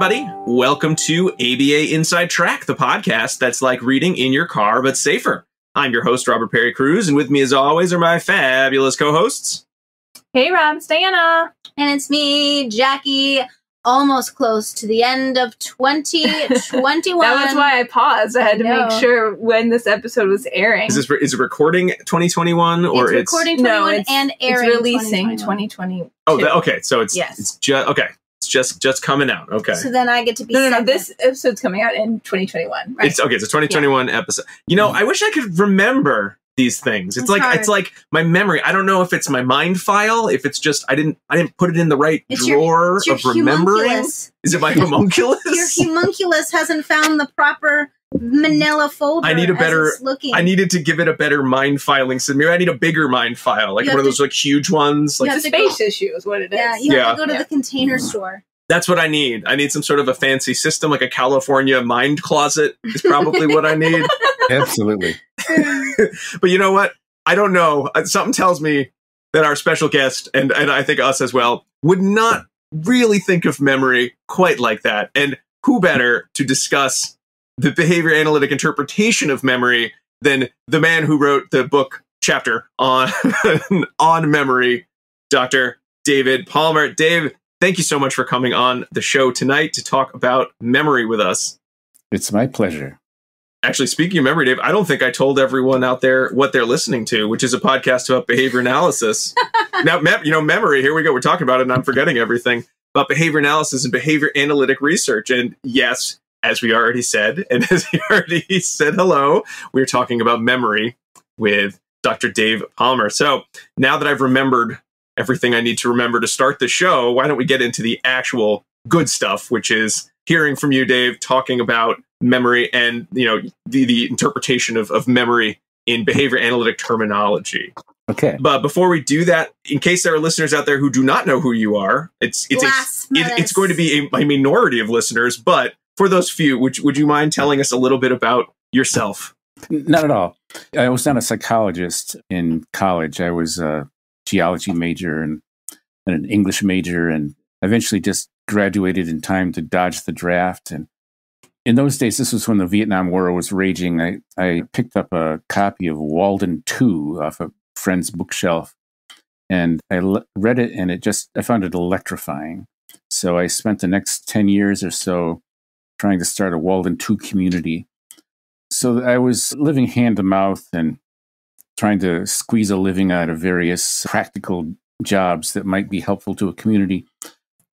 everybody. Welcome to ABA Inside Track, the podcast that's like reading in your car but safer. I'm your host, Robert Parry Cruz, and with me, as always, are my fabulous co hosts. Hey, Rob, it's Diana. And it's me, Jackie, almost close to the end of 2021. that was why I paused. I had to I know. make sure when this episode was airing. Is this is it recording 2021 or it's recording No, it's- and it's airing releasing 2021. 2020. Oh, that, okay. So it's Yes. it's just okay. It's just just coming out. Okay. So then I get to be No, no, no. This episode's coming out in 2021. Right. It's okay. It's a 2021 episode. You know, I wish I could remember these things. It's, It's like hard. it's like my memory. I don't know if it's my mind file, if it's just I didn't I didn't put it in the right It's your- drawer It's your of remembering. Is it my homunculus? Your homunculus hasn't found the proper manila folder. I need a better- looking. I needed to give it a better mind filing system. Maybe I need a bigger mind file, like one of have those like huge ones. Like have it's a to go- space issue, is what it is. yeah, you Yeah. have to go to Yeah. the container store. That's what I need. I need some sort of a fancy system, like a California mind closet. Is probably what I need. Absolutely. but you know what? I don't know. Uh, Something tells me that our special guest, and, and I think us as well, would not really think of memory quite like that. And who better to discuss the behavior analytic interpretation of memory than the man who wrote the book chapter on on memory, Dr. David Palmer. Dave, thank you so much for coming on the show tonight to talk about memory with us. It's my pleasure. Actually, speaking of memory, Dave, I don't think I told everyone out there what they're listening to, which is a podcast about behavior analysis. now, mem- you know, memory. Here we go. We're talking about it, and I'm forgetting everything about behavior analysis and behavior analytic research. And yes, as we already said, and as we already said hello, we're talking about memory with Dr. Dave Palmer. So now that I've remembered everything I need to remember to start the show, why don't we get into the actual good stuff, which is hearing from you, Dave, talking about memory and you know the the interpretation of, of memory in behavior analytic terminology. Okay. But before we do that, in case there are listeners out there who do not know who you are, it's it's a, it, it's going to be a, a minority of listeners. But for those few, would you- would you mind telling us a little bit about yourself? Not at all. I was not a psychologist in college. I was a geology major and, and an English major, and eventually just graduated in time to dodge the draft. And in those days, this was when the Vietnam War was raging. I, I picked up a copy of Walden 2 off a friend's bookshelf, and I read it, and it just, I found it electrifying. So I spent the next 10 years or so trying to start a Walden 2 community. So I was living hand to mouth and trying to squeeze a living out of various practical jobs that might be helpful to a community.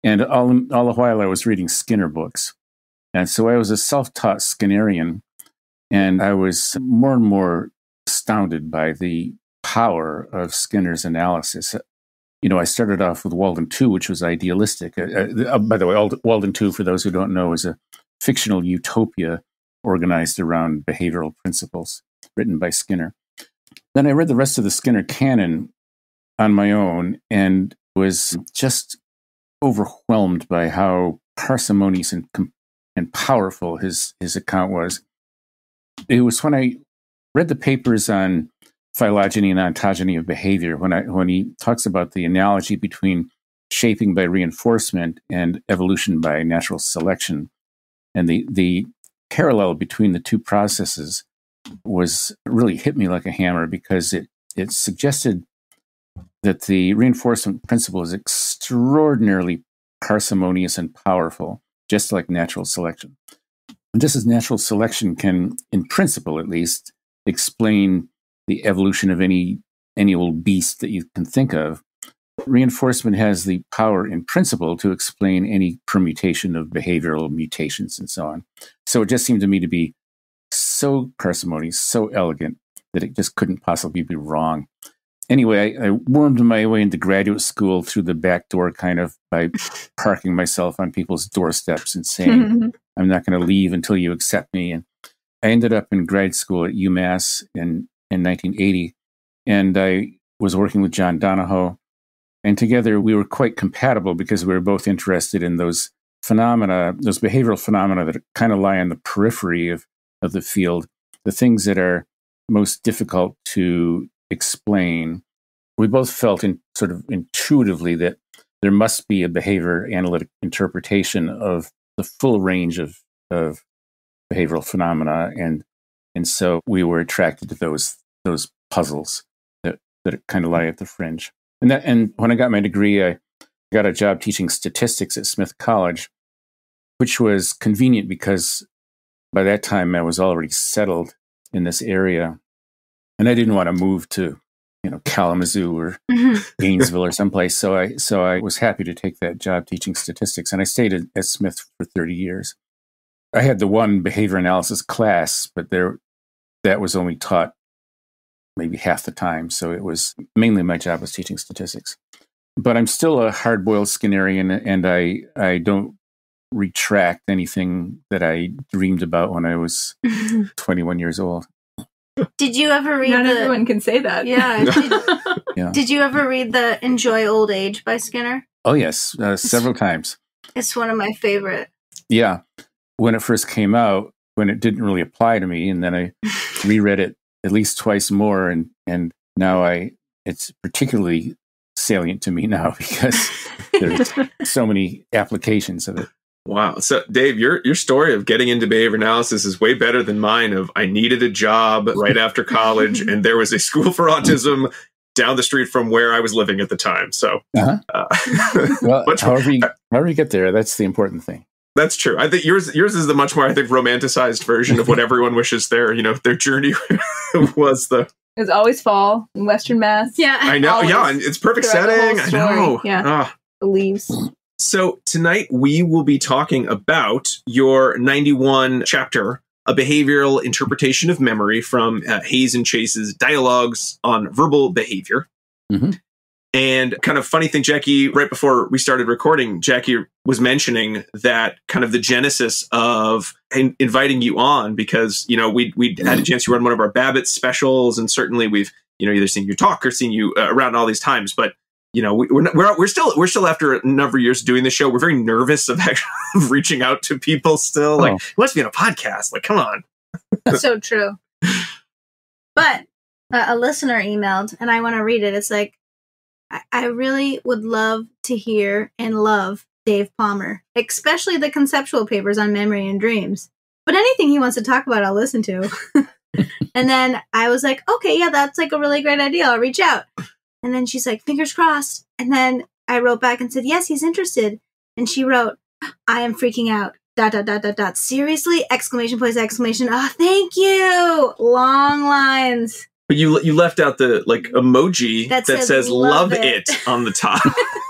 And all, all the while I was reading Skinner books. And so I was a self taught Skinnerian. And I was more and more astounded by the power of Skinner's analysis. You know, I started off with Walden 2, which was idealistic. Uh, uh, by the way, Ald- Walden 2, for those who don't know, is a fictional utopia organized around behavioral principles written by Skinner. Then I read the rest of the Skinner canon on my own and was just overwhelmed by how parsimonious and, and powerful his, his account was. It was when I read the papers on phylogeny and ontogeny of behavior, when, I, when he talks about the analogy between shaping by reinforcement and evolution by natural selection, and the, the parallel between the two processes was really hit me like a hammer because it, it suggested that the reinforcement principle is extraordinarily parsimonious and powerful, just like natural selection. And just as natural selection can, in principle at least, explain the evolution of any any old beast that you can think of, reinforcement has the power in principle to explain any permutation of behavioral mutations and so on. So it just seemed to me to be so parsimonious, so elegant that it just couldn't possibly be wrong. Anyway, I, I wormed my way into graduate school through the back door, kind of by parking myself on people's doorsteps and saying, I'm not going to leave until you accept me. And I ended up in grad school at UMass in, in 1980. And I was working with John Donahoe. And together we were quite compatible because we were both interested in those phenomena, those behavioral phenomena that kind of lie on the periphery of, of the field, the things that are most difficult to explain. We both felt in, sort of intuitively that there must be a behavior analytic interpretation of the full range of of behavioral phenomena, and and so we were attracted to those those puzzles that that kind of lie at the fringe. And that and when I got my degree, I got a job teaching statistics at Smith College, which was convenient because by that time I was already settled in this area, and I didn't want to move to you know Kalamazoo or mm-hmm. Gainesville or someplace. So I so I was happy to take that job teaching statistics, and I stayed at, at Smith for thirty years. I had the one behavior analysis class, but there that was only taught maybe half the time. So it was mainly my job was teaching statistics. But I'm still a hard boiled Skinnerian, and I I don't retract anything that I dreamed about when I was 21 years old. Did you ever read Not the? everyone can say that. Yeah. Did, Yeah. did you ever read the "Enjoy Old Age" by Skinner? Oh yes, uh, several times. It's one of my favorite. Yeah, when it first came out, when it didn't really apply to me, and then I reread it at least twice more, and and now I it's particularly salient to me now because there's so many applications of it. Wow. So, Dave, your your story of getting into behavior analysis is way better than mine. Of I needed a job right after college, and there was a school for autism down the street from where I was living at the time. So, Uh-huh. uh, Well, however you, however you get there, that's the important thing. that's true. I think yours yours is the much more I think romanticized version of what everyone wishes their you know their journey was. The It's always fall in Western Mass. Yeah. I know, Always yeah, and it's perfect throughout setting. I know. Yeah. Ah. The leaves. So tonight we will be talking about your 91 chapter, A Behavioral Interpretation of Memory from uh, Hayes and Chase's Dialogues on Verbal Behavior. Mhm. And kind of funny thing, Jackie, right before we started recording, Jackie was mentioning that kind of the genesis of in- inviting you on because, you know, we we had a chance to run one of our BABAT specials and certainly we've, you know, either seen you talk or seen you uh, around all these times, but you know, we, we're, we're we're still we're still after a number of years doing the show. We're very nervous of actually reaching out to people. Still, like, Oh. it must be on a podcast. Like, come on. so true. But uh, a listener emailed, and I want to read it. It's like, I-, I really would love to hear and love Dave Palmer, especially the conceptual papers on memory and dreams. But anything he wants to talk about, I'll listen to. and then I was like, okay, yeah, that's like a really great idea. I'll reach out. And then she's like, fingers crossed. And then I wrote back and said, yes, he's interested. And she wrote, I am freaking out. Dot dot dot dot dot. Seriously! Exclamation place! Exclamation! Ah, thank you. Long lines. But you you left out the like emoji that, That says, says, "love, "Love it. it." on the top.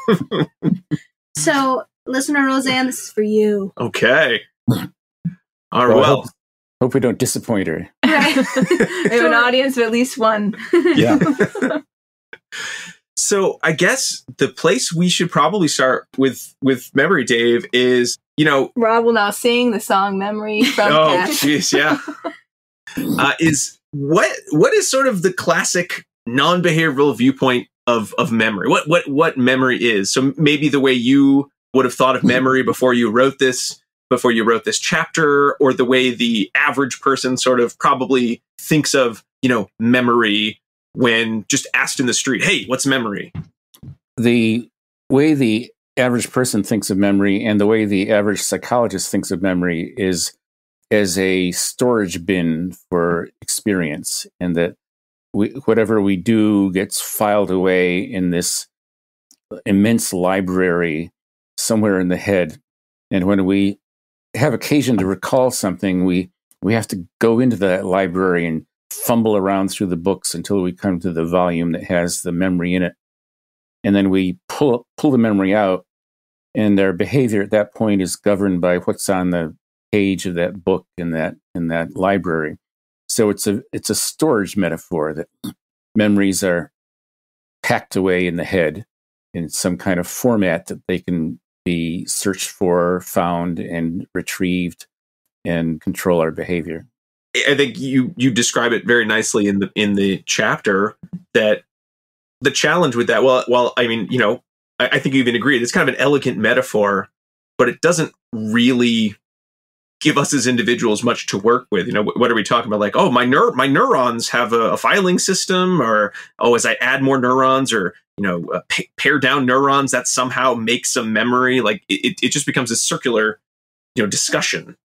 So, listener Roseanne, this is for you. okay. All right. Well, Well, hope, hope we don't disappoint her. Right. we have an audience of at least one. Yeah. So I guess the place we should probably start with with memory, Dave, is you know Rob will now sing the song "Memory" from oh jeez yeah. Uh, is what what is sort of the classic non-behavioral viewpoint of of memory? What what what memory is? So maybe the way you would have thought of memory before you wrote this before you wrote this chapter or the way the average person sort of probably thinks of you know memory when just asked in the street hey what's memory? The way the average person thinks of memory and the way the average psychologist thinks of memory is as a storage bin for experience and that we, whatever we do gets filed away in this immense library somewhere in the head. And when we have occasion to recall something we we have to go into that library and fumble around through the books until we come to the volume that has the memory in it. And then we pull pull the memory out and their behavior at that point is governed by what's on the page of that book in that in that library. So it's a it's a storage metaphor that memories are packed away in the head in some kind of format that they can be searched for found and retrieved and control our behavior I think you you describe it very nicely in the in the chapter that the challenge with that. Well, well, I mean, you know, I, I think you even agreed. It's kind of an elegant metaphor, but it doesn't really give us as individuals much to work with. You know, what, are we talking about? Like, oh, my my neurons have a, a filing system, or oh, as I add more neurons, or you know, uh, pa- pare down neurons, that somehow makes some memory. Like, it- it just becomes a circular you know discussion.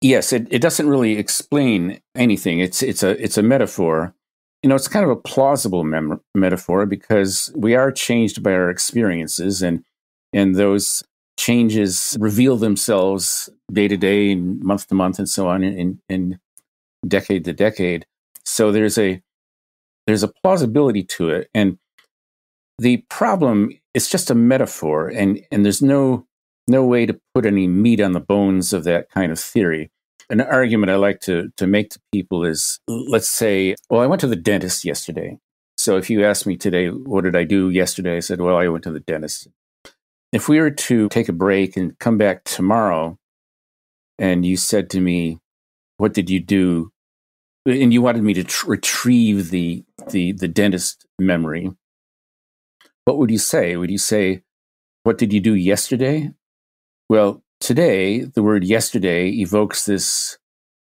Yes, it, it doesn't really explain anything. It's it's a it's a metaphor. You know, it's kind of a plausible mem- metaphor because we are changed by our experiences, and and those changes reveal themselves day to day, and month to month, and so on, and, and decade to decade. So there's a there's a plausibility to it, and the problem is just a metaphor, and and there's no no way to put any meat on the bones of that kind of theory. An argument I like to to make to people is let's say, well, I went to the dentist yesterday. So if you ask me today, what did I do yesterday? I said, well, I went to the dentist. If we were to take a break and come back tomorrow, and you said to me, what did you do? And you wanted me to tr- retrieve the the the dentist memory. What would you say? Would you say, what did you do yesterday? Well, today the word yesterday evokes this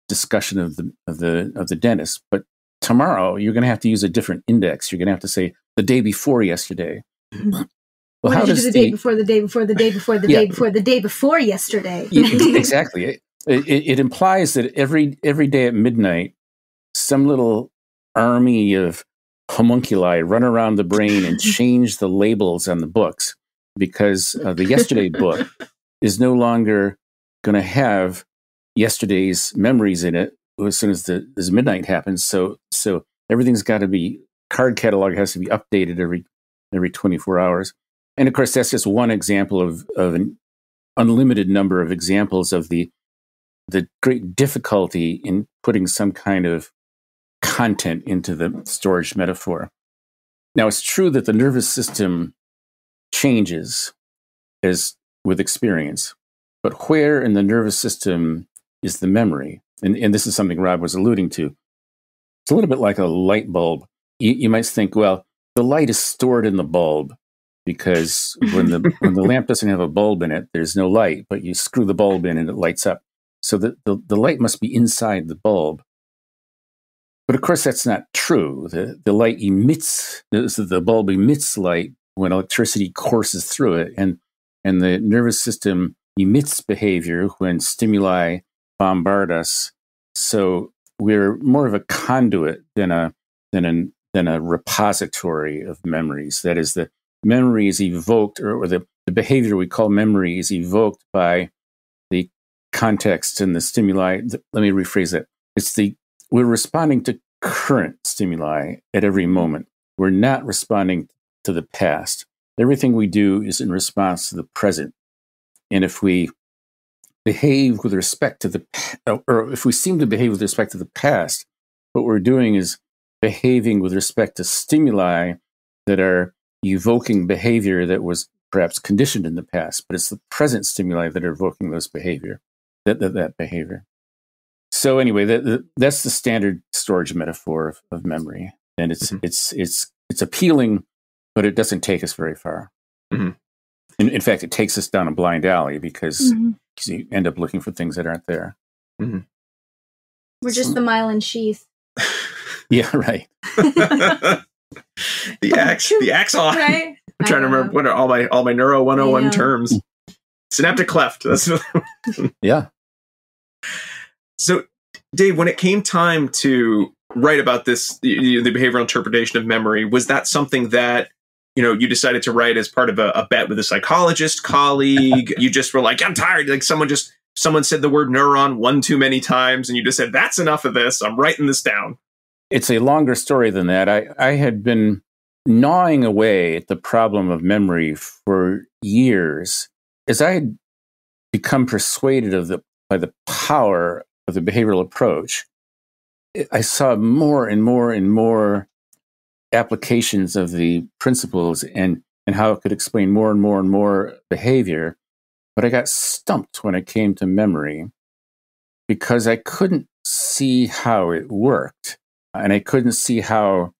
discussion of the of the of the dentist, but tomorrow you're going to have to use a different index. You're going to have to say the day before yesterday. Well, what how did you does do the day before the day before the day before the Yeah. day before the day before yesterday? Exactly. It, it, it implies that every every day at midnight, some little army of homunculi run around the brain and change the labels on the books because uh, the yesterday book is no longer going to have yesterday's memories in it as soon as the as midnight happens. So so everything's got to be card catalog has to be updated every every 24 hours. And of course, that's just one example of of an unlimited number of examples of the the great difficulty in putting some kind of content into the storage metaphor. Now, it's true that the nervous system changes as with experience, but where in the nervous system is the memory? And, and this is something Rob was alluding to. It's a little bit like a light bulb. You, you might think, well, the light is stored in the bulb because when the when the lamp doesn't have a bulb in it, there's no light, but you screw the bulb in and it lights up. So the, the, the light must be inside the bulb. But of course, that's not true. The, the light emits, the, the bulb emits light when electricity courses through it. And, and the nervous system emits behavior when stimuli bombard us. So we're more of a conduit than a, than a, than a repository of memories. That is, the memory is evoked, or, or the, the behavior we call memory is evoked by the context and the stimuli. Let me rephrase that. It's the we're responding to current stimuli at every moment. We're not responding to the past. Everything we do is in response to the present. And if we behave with respect to the, or if we seem to behave with respect to the past, what we're doing is behaving with respect to stimuli that are evoking behavior that was perhaps conditioned in the past, but it's the present stimuli that are evoking those behavior, that, that, that behavior. So anyway, that, that, that's the standard storage metaphor of, of memory, and it's Mhm. it's it's it's appealing, but it doesn't take us very far. Mhm. In, in fact, it takes us down a blind alley because Mhm. 'cause you end up looking for things that aren't there. We're just the myelin sheath. Yeah, right. the ax, the axon. Right? I'm trying to remember know. what are all my all my neuro 101 I terms. Synaptic cleft. That's Yeah. so. Dave, when it came time to write about this, the, the behavioral interpretation of memory, was that something that you know you decided to write as part of a, a bet with a psychologist colleague? you just were like, I'm tired. Like someone just someone said the word neuron one too many times, and you just said, "That's enough of this. I'm writing this down." it's a longer story than that. I, I had been gnawing away at the problem of memory for years as I had become persuaded of the by the power of the behavioral approach. I saw more and more and more applications of the principles and and how it could explain more and more and more behavior. But I got stumped when it came to memory because I couldn't see how it worked and I couldn't see how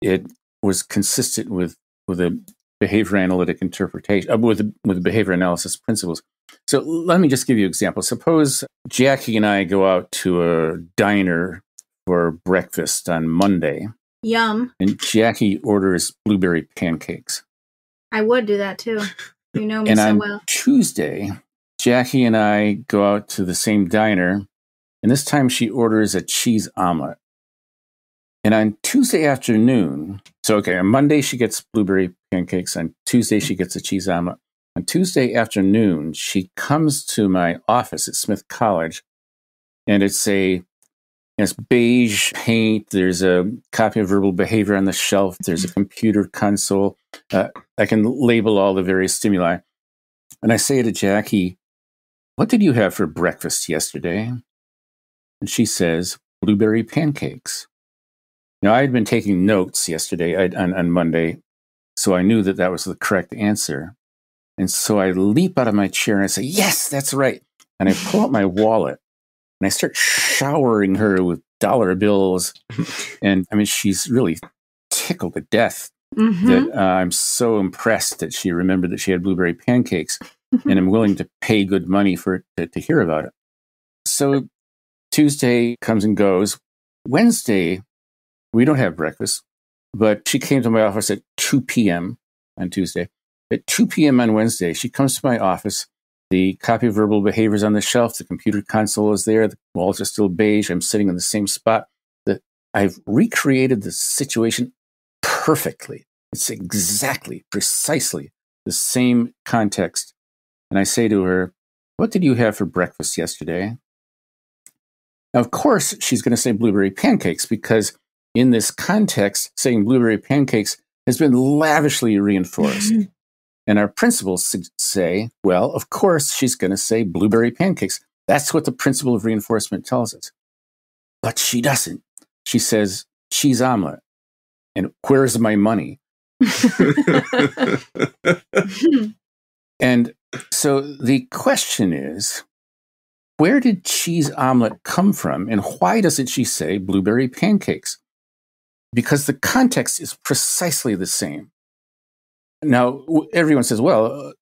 it was consistent with with a behavior analytic interpretation uh, with with behavior analysis principles. So let me just give you an example. Suppose Jackie and I go out to a diner for breakfast on Monday, Yum. and Jackie orders blueberry pancakes. I would do that too. You know me and so on well. Tuesday, Jackie and I go out to the same diner, and this time she orders a cheese omelet. And on Tuesday afternoon, so okay, on Monday she gets blueberry pancakes. On Tuesday she gets a cheese omelet. On Tuesday afternoon, she comes to my office at Smith College, and it's a it's beige paint. There's a copy of verbal behavior on the shelf. There's a computer console. Uh, I can label all the various stimuli. And I say to Jackie, What did you have for breakfast yesterday? And she says, Blueberry pancakes. Now, I had been taking notes yesterday on, on Monday, so I knew that that was the correct answer. And so I leap out of my chair and I say, Yes, that's right. And I pull out my wallet and I start showering her with dollar bills. and I mean, she's really tickled to death Mhm. that uh, I'm so impressed that she remembered that she had blueberry pancakes and I'm willing to pay good money for to, to hear about it. So Tuesday comes and goes. Wednesday, we don't have breakfast, but she came to my office at 2 p.m. on Tuesday. At 2 p.m. on Wednesday, she comes to my office. The copy of verbal behaviors on the shelf, the computer console is there, the walls are still beige. I'm sitting in the same spot. That I've recreated the situation perfectly. It's exactly, precisely the same context. And I say to her, What did you have for breakfast yesterday? Now, of course, she's going to say blueberry pancakes because in this context, saying blueberry pancakes has been lavishly reinforced. and our principles s- say, well, of course, she's going to say blueberry pancakes. That's what the principle of reinforcement tells us. But she doesn't. She says cheese omelet. And where's my money? And so the question is where did cheese omelet come from and why doesn't she say blueberry pancakes? Because the context is precisely the same. Now, everyone says, well, uh,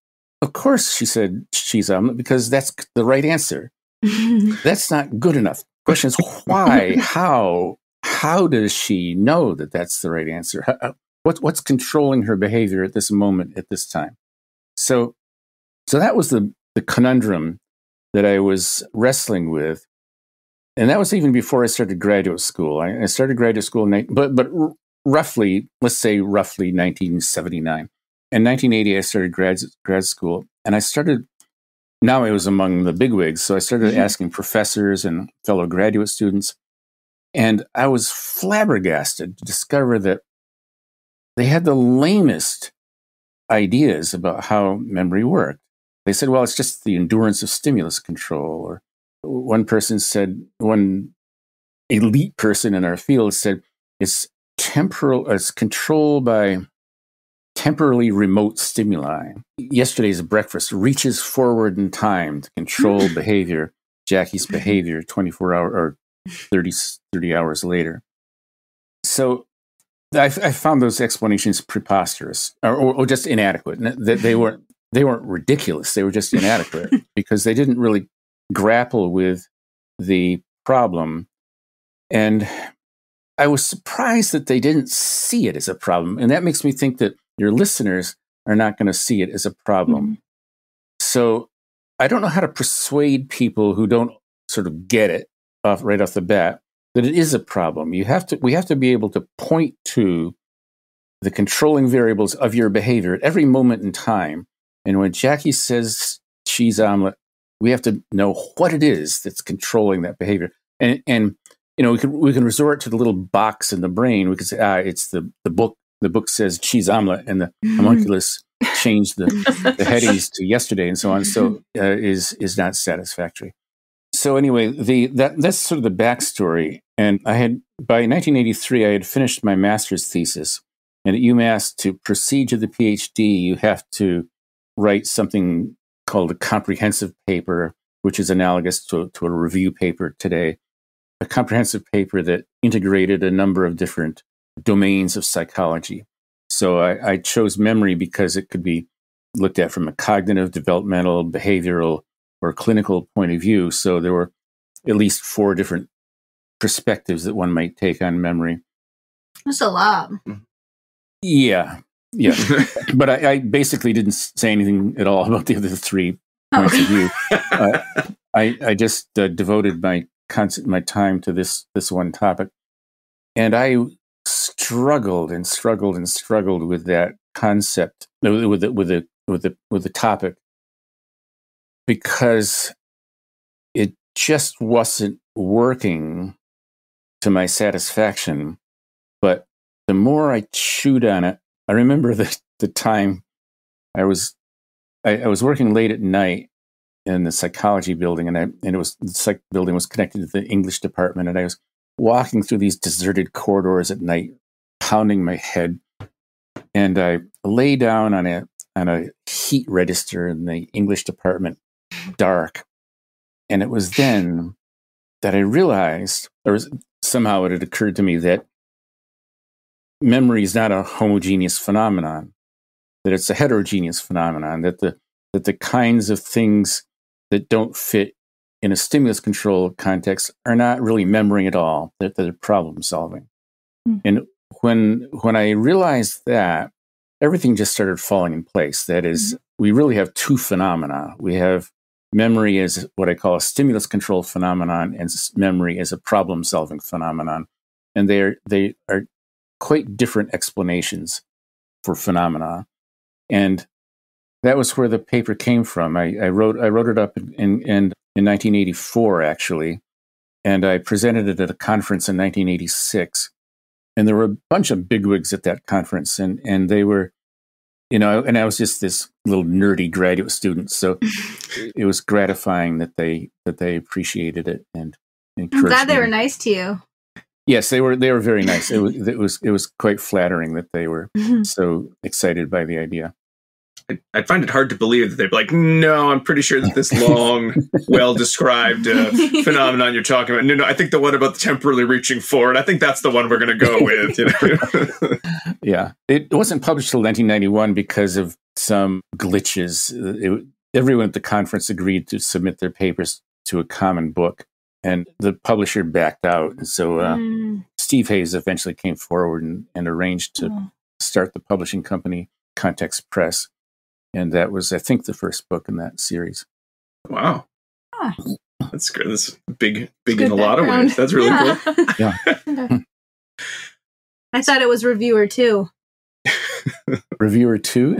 of course she said cheese omelet because that's the right answer. That's not good enough. Question is why? How? How does she know that that's the right answer? How- uh, what, what's controlling her behavior at this moment, at this time? So, so that was the the conundrum that I was wrestling with, and that was even before I started graduate school. I, I started graduate school, in, but but r- roughly, let's say roughly 1979. In 1980, I started grad grad school, and I started. Now I was among the bigwigs, so I started Mhm. asking professors and fellow graduate students, and I was flabbergasted to discover that they had the lamest ideas about how memory worked. They said, well, it's just the endurance of stimulus control. Or one person said, one elite person in our field said, it's temporal, it's controlled by temporally remote stimuli. Yesterday's breakfast reaches forward in time to control behavior, Jackie's behavior 24 hour or 30, 30 hours later. So I, I found those explanations preposterous or, or, or just inadequate. They, they weren't they weren't ridiculous. They were just inadequate because they didn't really grapple with the problem. And I was surprised that they didn't see it as a problem. And that makes me think that your listeners are not going to see it as a problem. So I don't know how to persuade people who don't sort of get it off right off the bat that it is a problem. You have to we have to be able to point to the controlling variables of your behavior at every moment in time. And when Jackie says cheese omelet, we have to know what it is that's controlling that behavior. And and you know, we can we can resort to the little box in the brain. We can say, ah, it's the the book. The book says cheese omelet, and the homunculus changed the, the headings to yesterday, and so on. So uh, is is not satisfactory. So anyway, the that that's sort of the backstory. And I had by 1983, I had finished my master's thesis, and at UMass to proceed to the PhD, you have to write something called a comprehensive paper, which is analogous to, to a review paper today. A comprehensive paper that integrated a number of different domains of psychology. So I, I chose memory because it could be looked at from a cognitive, developmental, behavioral, or clinical point of view. So there were at least four different perspectives that one might take on memory. That's a lot. Yeah, yeah. but I, I basically didn't say anything at all about the other three points Oh. of view. Uh, I I just uh, devoted my concept my time to this this one topic, and I struggled and struggled and struggled with that concept with with the, with the with the with the topic because it just wasn't working to my satisfaction. But the more I chewed on it, I remember the the time I was I, I was working late at night in the psychology building, and I and it was the psych building was connected to the English department, and I was walking through these deserted corridors at night, pounding my head, and I lay down on a on a heat register in the English department, dark, and it was then that I realized, or somehow it had occurred to me that memory is not a homogeneous phenomenon that it's a heterogeneous phenomenon that the that the kinds of things that don't fit in a stimulus control context are not really memory at all. That they're problem solving. Mm. and when when i realized that everything just started falling in place. That is, we really have two phenomena. We have memory as what i call a stimulus control phenomenon and memory as a problem solving phenomenon. And they're they are quite different explanations for phenomena. And that was where the paper came from. I, I wrote I wrote it up in, in in 1984 actually, and I presented it at a conference in 1986. And there were a bunch of bigwigs at that conference, and and they were, you know, and I was just this little nerdy graduate student, so it was gratifying that they that they appreciated it and encouraged I'm glad they me. were nice to you. Yes, they were. They were very nice. It was. It was. It was quite flattering that they were Mm-hmm. so excited by the idea. I, I find it hard to believe that they'd be like, no, I'm pretty sure that this long, well described uh, phenomenon you're talking about. No, no, I think the one about the temporally reaching forward, I think that's the one we're going to go with. You know? Yeah, it wasn't published till 1991 because of some glitches. It, everyone at the conference agreed to submit their papers to a common book, and the publisher backed out. And so uh, Mm. Steve Hayes eventually came forward and, and arranged to Oh. start the publishing company, Context Press, and that was, I think, the first book in that series. wow. Ah. That's good. That's big, big Good in a lot of ways. That's really Yeah. cool. I thought it was reviewer two. Reviewer two.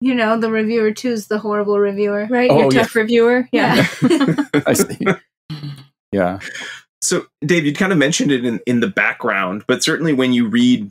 You know, the reviewer two is the horrible reviewer. Right? Oh, Your yeah. tough reviewer. Yeah. I see. Yeah. So, Dave, you kind of mentioned it in, in the background, but certainly when you read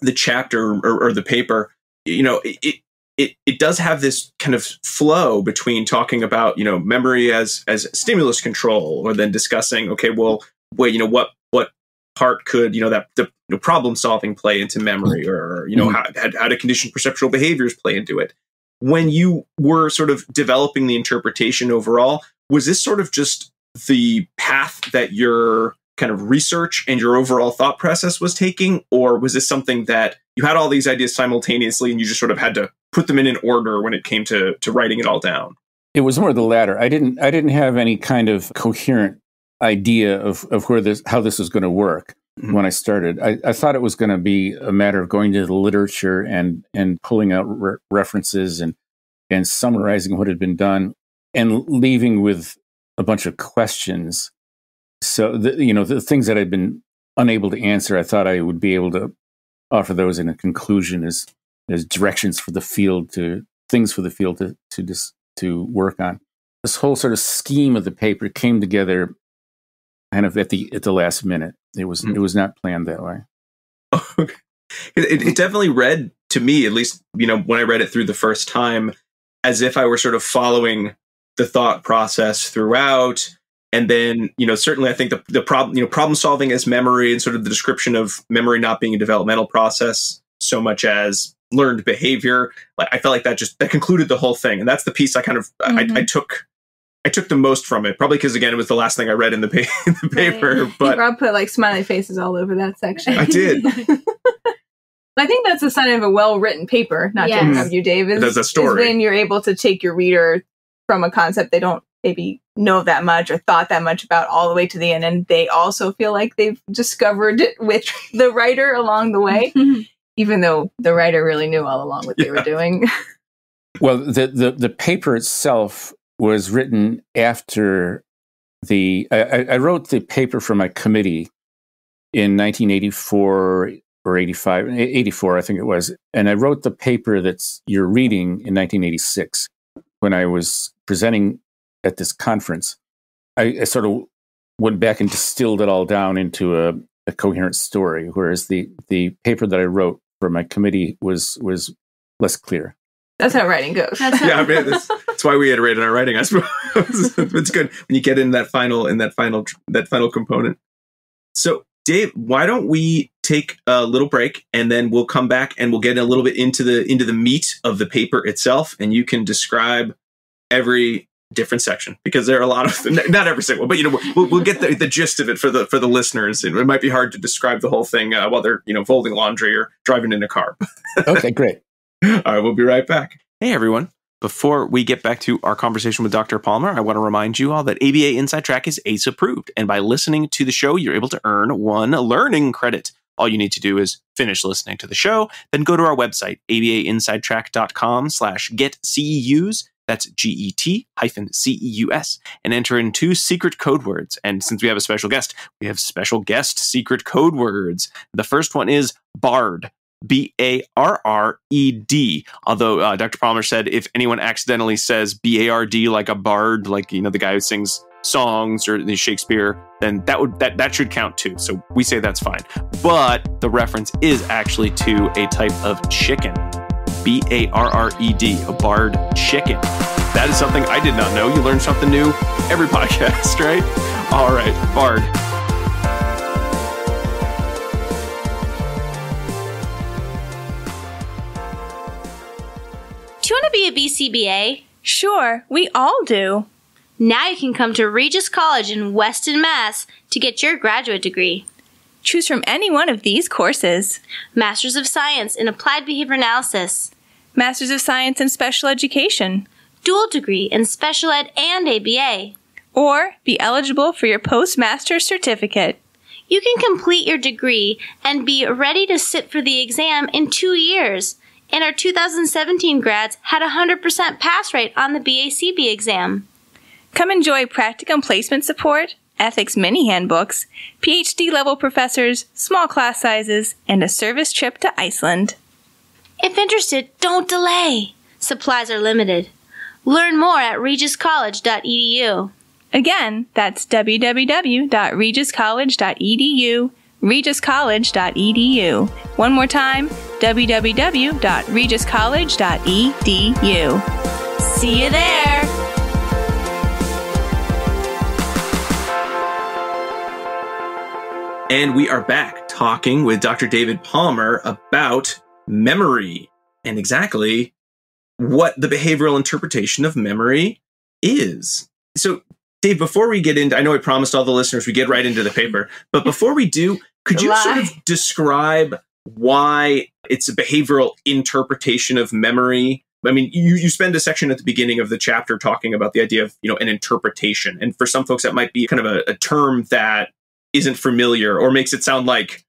the chapter or, or the paper, you know, it, it it does have this kind of flow between talking about you know memory as as stimulus control, or then discussing okay, well, wait, you know what what part could you know that the, the problem solving play into memory, or you know Mhm. how how how do conditioned perceptual behaviors play into it? When you were sort of developing the interpretation overall, was this sort of just the path that your kind of research and your overall thought process was taking or was this something that you had all these ideas simultaneously and you just sort of had to put them in an order when it came to to writing it all down It was more the latter. I didn't. I didn't have any kind of coherent idea of, of where this how this was going to work Mhm. when I started. I, I thought it was going to be a matter of going to the literature and and pulling out re- references and and summarizing what had been done and leaving with a bunch of questions. So the, you know the things that I'd been unable to answer, I thought I would be able to offer those in a conclusion as as directions for the field to things for the field to to dis, to work on. This whole sort of scheme of the paper came together kind of at the at the last minute. It was Mm. it was not planned that way. it, it, it definitely read to me at least you know when i read it through the first time as if i were sort of following the thought process throughout and then you know certainly i think the, the problem you know problem solving as memory and sort of the description of memory not being a developmental process so much as learned behavior like i felt like that just that concluded the whole thing and that's the piece i kind of Mhm. I, I took i took the most from it probably because again it was the last thing i read in the, pa- in the paper but Rob put like smiley faces all over that section. I did. I think that's a sign of a well written paper, not Yes. just of you, Dave. Is, That's a story. is when you're able to take your reader from a concept they don't maybe know that much or thought that much about all the way to the end, and they also feel like they've discovered it with the writer along the way, even though the writer really knew all along what they were doing. Well, the, the the paper itself was written after the. I, I wrote the paper for my committee in 1984 or 85, eh, 84, I think it was. And I wrote the paper that's you're reading in 1986 when I was presenting at this conference. I, I sort of went back and distilled it all down into a, a coherent story, whereas the, the paper that I wrote for my committee was was less clear. That's how writing goes. That's yeah, I mean, that's, that's why we iterate in our writing. I suppose it's good when you get in that final in that final that final component. So, Dave, why don't we take a little break and then we'll come back and we'll get a little bit into the into the meat of the paper itself, and you can describe every different section because there are a lot of not every single but you know we'll, we'll get the, the gist of it for the for the listeners and it, might be hard to describe the whole thing uh, while they're you know folding laundry or driving in a car okay great all right we'll be right back hey everyone before we get back to our conversation with Dr. Palmer, I want to remind you all that ABA Inside Track is ACE approved. And by listening to the show, you're able to earn one learning credit. All you need to do is finish listening to the show, then go to our website, abainsidetrack.com slash get CEUs. That's G-E-T hyphen C-E-U-S and enter in two secret code words. And since we have a special guest, we have special guest secret code words. The first one is BARD. B A R R E D. Although uh, Dr. Palmer said if anyone accidentally says B A R D like a bard, like you know the guy who sings songs or the Shakespeare, then that would that that should count too. So we say that's fine. But the reference is actually to a type of chicken. B A R R E D, a barred chicken. That is something I did not know. You learn something new every podcast, right? All right, Bard. Do you want to be a BCBA? Sure, we all do. Now you can come to Regis College in Weston, Mass to get your graduate degree. Choose from any one of these courses Masters of Science in Applied Behavior Analysis, Masters of Science in Special Education, dual degree in Special Ed and ABA, or be eligible for your postmaster's certificate. You can complete your degree and be ready to sit for the exam in two years. And our 2017 grads had a 100% pass rate on the BACB exam. Come enjoy practicum placement support, ethics mini handbooks, PhD level professors, small class sizes, and a service trip to Iceland. If interested, don't delay. Supplies are limited. Learn more at regiscollege.edu. Again, that's www.regiscollege.edu, regiscollege.edu. One more time, www.regiscollege.edu. See you there! And we are back talking with Dr. David Palmer about memory and exactly what the behavioral interpretation of memory is. So, Dave, before we get into, I know I promised all the listeners we get right into the paper, but before we do, could you sort of describe why it's a behavioral interpretation of memory? I mean, you, you spend a section at the beginning of the chapter talking about the idea of, you know, an interpretation. And for some folks, that might be kind of a, a term that isn't familiar or makes it sound like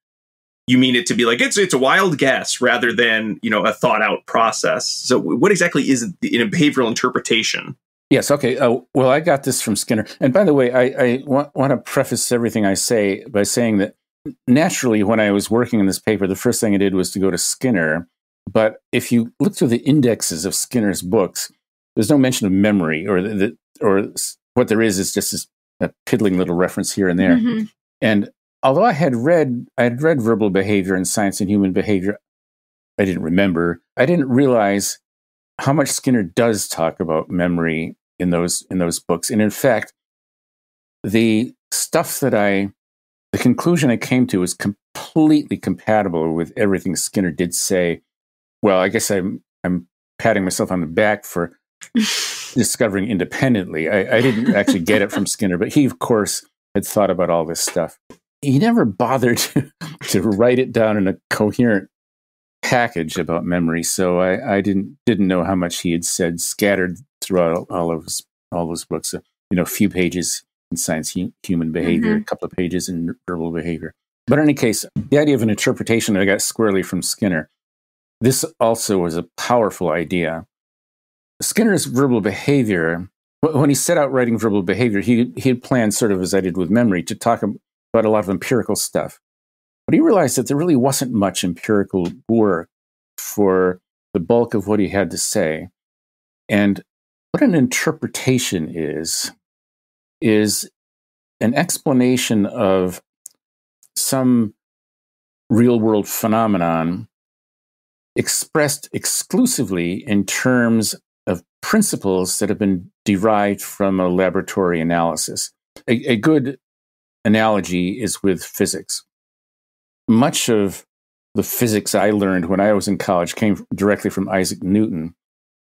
you mean it to be like it's it's a wild guess rather than you know a thought out process. So what exactly is it in a behavioral interpretation? Yes. Okay. Uh, well, I got this from Skinner. And by the way, I, I want, want to preface everything I say by saying that naturally, when I was working on this paper, the first thing I did was to go to Skinner. But if you look through the indexes of Skinner's books, there's no mention of memory, or the, or what there is is just this, a piddling little reference here and there. Mm-hmm. And although I had read, I had read verbal behavior and science and human behavior, I didn't remember. I didn't realize how much Skinner does talk about memory in those in those books. And in fact, the stuff that I, the conclusion I came to is completely compatible with everything Skinner did say. Well, I guess I'm I'm patting myself on the back for discovering independently. I, I didn't actually get it from Skinner, but he, of course, had thought about all this stuff. He never bothered to, to write it down in a coherent package about memory, so I, I didn't didn't know how much he had said scattered throughout all of his all those books. you know, a few pages in science, human behavior, mm-hmm. a couple of pages in verbal behavior. But in any case, the idea of an interpretation I got squarely from Skinner. This also was a powerful idea. Skinner's verbal behavior when he set out writing verbal behavior, he he had planned, sort of as I did with memory, to talk about a lot of empirical stuff. But he realized that there really wasn't much empirical work for the bulk of what he had to say. And what an interpretation is, is an explanation of some real world phenomenon expressed exclusively in terms principles that have been derived from a laboratory analysis. A, a good analogy is with physics. Much of the physics I learned when I was in college came directly from Isaac Newton.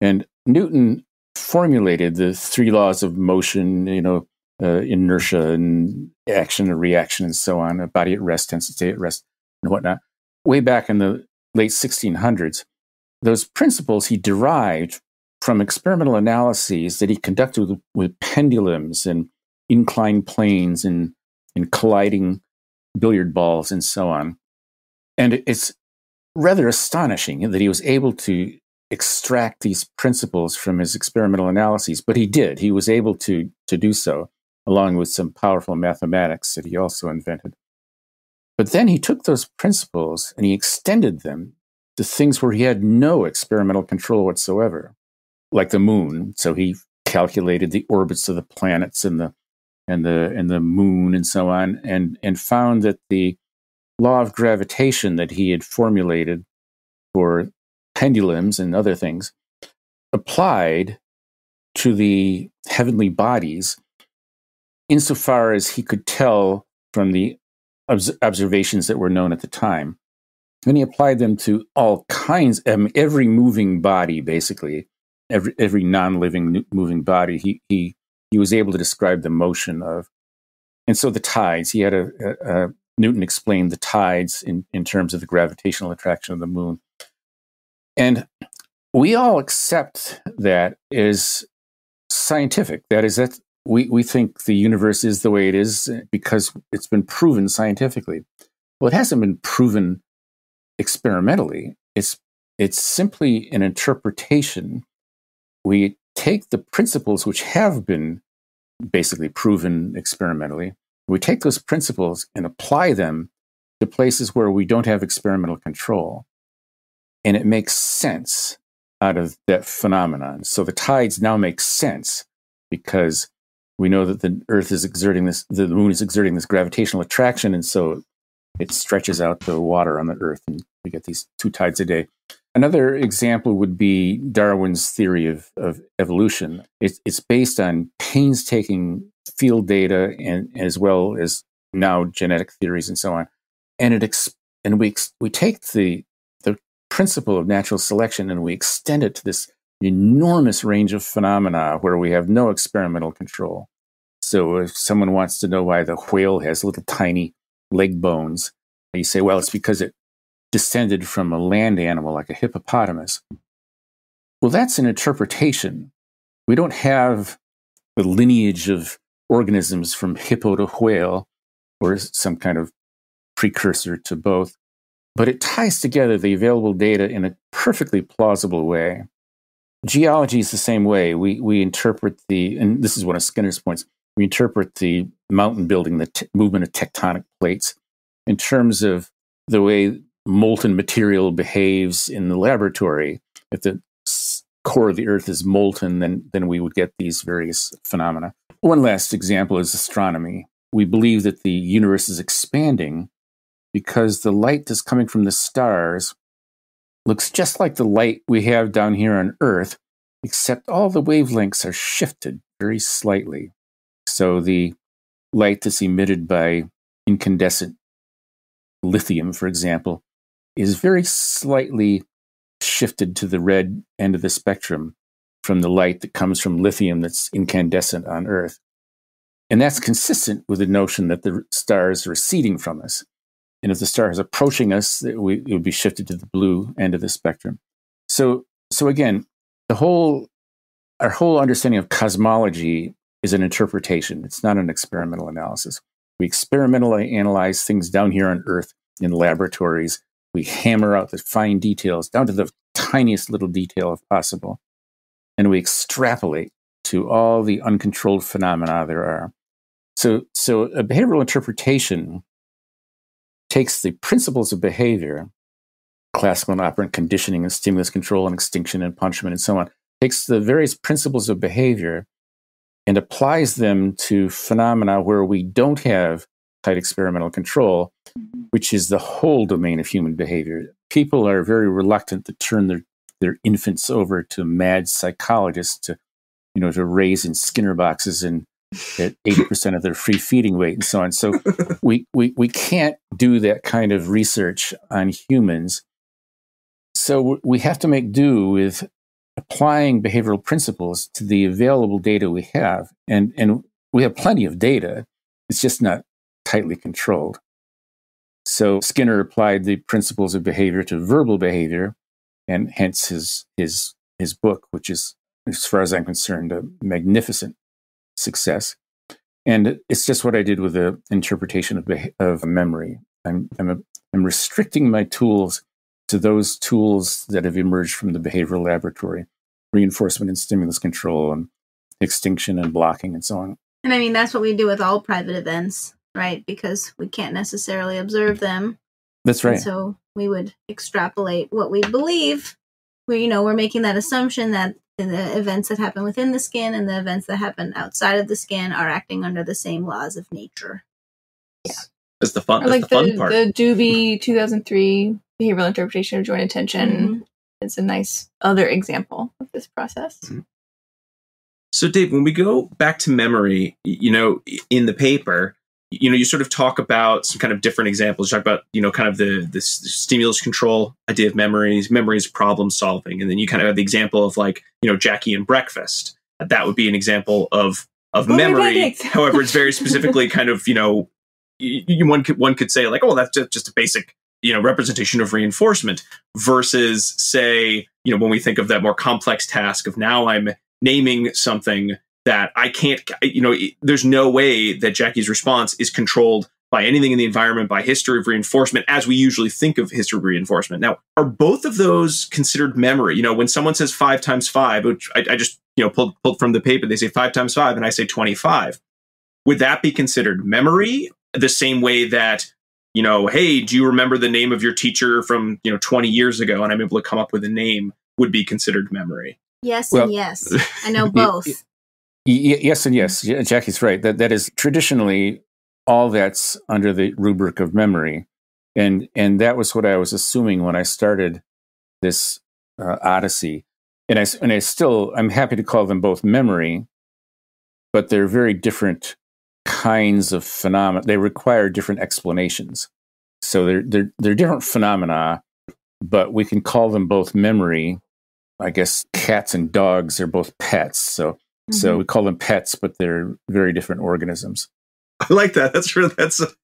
And Newton formulated the three laws of motion, you know, uh, inertia and action and reaction and so on. A body at rest tends to stay at rest and whatnot. Way back in the late 1600s, those principles he derived from experimental analyses that he conducted with, with pendulums and inclined planes and, and colliding billiard balls and so on. And it's rather astonishing that he was able to extract these principles from his experimental analyses, but he did. He was able to, to do so, along with some powerful mathematics that he also invented. But then he took those principles and he extended them to things where he had no experimental control whatsoever, like the moon. So he calculated the orbits of the planets and the and the and the moon and so on, and and found that the law of gravitation that he had formulated for pendulums and other things applied to the heavenly bodies insofar as he could tell from the observations that were known at the time. And he applied them to all kinds, um, every moving body, basically, every, every non living moving body. He, he, he was able to describe the motion of. And so the tides, he had a, a, a Newton explained the tides in, in terms of the gravitational attraction of the moon. And we all accept that as scientific. That is, that we, we think the universe is the way it is eh, because it's been proven scientifically. Well, it hasn't been proven experimentally. It's it's simply an interpretation. We take the principles which have been basically proven experimentally. We take those principles and apply them to places where we don't have experimental control. And it makes sense out of that phenomenon. So the tides now make sense because we know that the Earth is exerting this, the moon is exerting this gravitational attraction, and so it stretches out the water on the Earth, and we get these two tides a day. Another example would be Darwin's theory of, of evolution. It's, it's based on painstaking field data and as well as now genetic theories and so on. And it ex- and we ex- we take the the principle of natural selection and we extend it to this enormous range of phenomena where we have no experimental control. So if someone wants to know why the whale has little tiny leg bones, you say, well, it's because it descended from a land animal like a hippopotamus. Well, that's an interpretation. We don't have the lineage of organisms from hippo to whale or some kind of precursor to both, but it ties together the available data in a perfectly plausible way. Geology is the same way. We, we interpret the, and this is one of Skinner's points, we interpret the mountain building, the movement of tectonic plates in terms of the way molten material behaves in the laboratory. If the core of the Earth is molten, then, then we would get these various phenomena. One last example is astronomy. We believe that the universe is expanding because the light that's coming from the stars looks just like the light we have down here on Earth, except all the wavelengths are shifted very slightly. So the light that's emitted by incandescent lithium, for example, is very slightly shifted to the red end of the spectrum from the light that comes from lithium that's incandescent on Earth. And that's consistent with the notion that the stars are receding from us. And if the star is approaching us, it, would be shifted to the blue end of the spectrum. So, so again, the whole, our whole understanding of cosmology is an interpretation. It's not an experimental analysis. We experimentally analyze things down here on Earth in laboratories. We hammer out the fine details down to the tiniest little detail if possible and we extrapolate to all the uncontrolled phenomena there are. So, so a behavioral interpretation takes the principles of behavior, classical and operant conditioning and stimulus control and extinction and punishment and so on, takes the various principles of behavior and applies them to phenomena where we don't have tight experimental control, which is the whole domain of human behavior. People are very reluctant to turn their, their infants over to mad psychologists to, you know, to raise in Skinner boxes and at 80% of their free feeding weight and so on. So we, we, we can't do that kind of research on humans. So we have to make do with applying behavioral principles to the available data we have. And, and we have plenty of data. It's just not tightly controlled. So Skinner applied the principles of behavior to verbal behavior, and hence his, his, his book, which is, as far as I'm concerned, a magnificent success. And it's just what I did with the interpretation of, of memory. I'm, I'm, a, I'm restricting my tools to those tools that have emerged from the behavioral laboratory reinforcement and stimulus control and extinction and blocking and so on. And I mean, that's what we do with all private events, right? Because we can't necessarily observe them. That's right. And so we would extrapolate what we believe. We, you know, we're making that assumption that the events that happen within the skin and the events that happen outside of the skin are acting under the same laws of nature. Yeah. That's the fun. Or like the, the fun part. The Dube 2003 behavioral interpretation of joint attention mm-hmm. is a nice other example of this process. Mm-hmm. So, Dave, when we go back to memory, you know, in the paper, you know, you sort of talk about some kind of different examples. You talk about, you know, kind of the the stimulus control idea of memories, memories problem solving, and then you kind of have the example of like, you know, Jackie and breakfast. That would be an example of of oh, memory. However, it's very specifically kind of, you know, you, one could one could say like, oh, that's just, just a basic, you know, representation of reinforcement versus say, you know, when we think of that more complex task of now I'm naming something that I can't, you know, there's no way that Jackie's response is controlled by anything in the environment, by history of reinforcement, as we usually think of history of reinforcement. Now, are both of those considered memory? You know, when someone says five times five, which I, I just, you know, pulled, pulled from the paper, they say five times five, and I say 25. Would that be considered memory the same way that, you know, hey, do you remember the name of your teacher from, you know, 20 years ago? And I'm able to come up with a name would be considered memory. Yes well, and yes. I know both. Yes and yes. Jackie's right. That that is traditionally all that's under the rubric of memory, and and that was what I was assuming when I started this uh, odyssey. And I and I still I'm happy to call them both memory, but they're very different kinds of phenomena. They require different explanations. So they're they're they're different phenomena, but we can call them both memory. I guess cats and dogs are both pets. So Mm-hmm. So we call them pets, but they're very different organisms. I like that. That's really that's that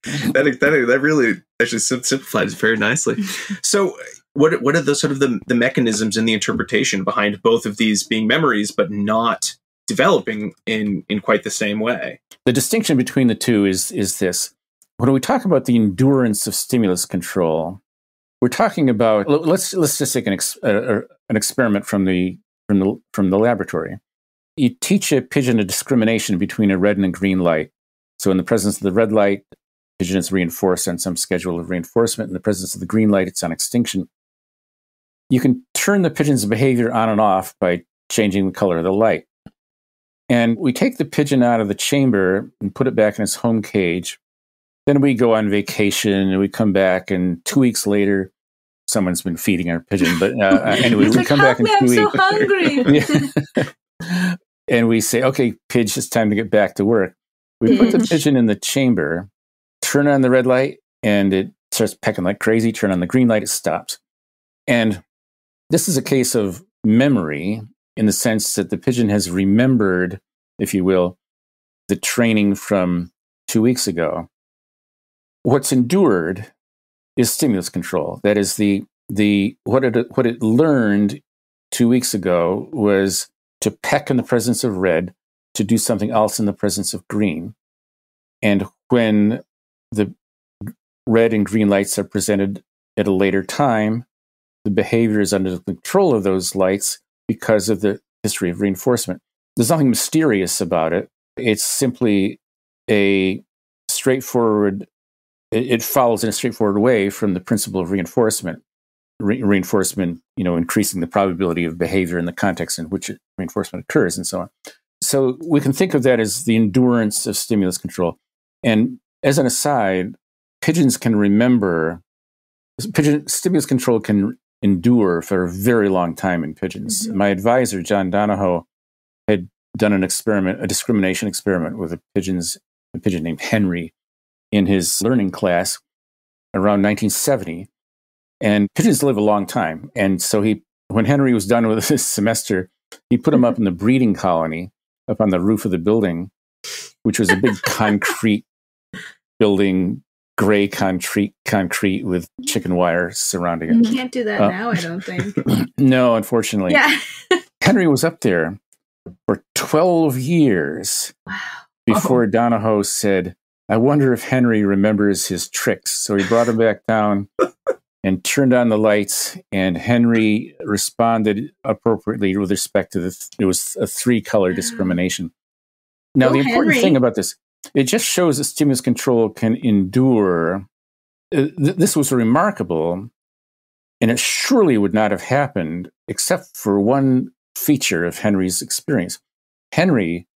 that, that really actually simplifies very nicely. So what what are the sort of the, the mechanisms in the interpretation behind both of these being memories but not developing in in quite the same way? The distinction between the two is is this. When we talk about the endurance of stimulus control, we're talking about let's let's just take an ex, uh, an experiment from the from the from the laboratory you teach a pigeon a discrimination between a red and a green light. So in the presence of the red light, pigeon is reinforced on some schedule of reinforcement. In the presence of the green light, it's on extinction. You can turn the pigeon's behavior on and off by changing the color of the light. And we take the pigeon out of the chamber and put it back in its home cage. Then we go on vacation and we come back, and two weeks later, someone's been feeding our pigeon. But uh, anyway, we come back in two I'm weeks. so hungry. and we say, okay, Pidge, it's time to get back to work. We put the mm. pigeon in the chamber, turn on the red light, and it starts pecking like crazy. Turn on the green light, it stops. And this is a case of memory in the sense that the pigeon has remembered, if you will, the training from two weeks ago. What's endured is stimulus control. That is the the what it what it learned two weeks ago was to peck in the presence of red, to do something else in the presence of green. And when the red and green lights are presented at a later time, the behavior is under the control of those lights because of the history of reinforcement. there's nothing mysterious about it. It's simply a straightforward. It, follows in a straightforward way from the principle of reinforcement. Re- reinforcement, you know, increasing the probability of behavior in the context in which reinforcement occurs, and so on. So we can think of that as the endurance of stimulus control. And as an aside, pigeons can remember pigeon stimulus control can endure for a very long time in pigeons. Mhm. My advisor, John Donahoe, had done an experiment, a discrimination experiment with a pigeons, a pigeon named Henry, in his learning class around 1970. And pigeons live a long time, and so he, when Henry was done with his semester, he put him up in the breeding colony up on the roof of the building, which was a big concrete building, gray concrete concrete with chicken wire surrounding it. You can't do that Uh, now, I don't think. No, unfortunately. yeah. Henry was up there for 12 years Wow. before Donahoe said, I wonder if Henry remembers his tricks. So he brought him back down and turned on the lights, and Henry responded appropriately with respect to the, th- it was a three color discrimination. Now, the important Henry. thing about this, it just shows that stimulus control can endure. Uh, th- this was remarkable, and it surely would not have happened except for one feature of Henry's experience. Henry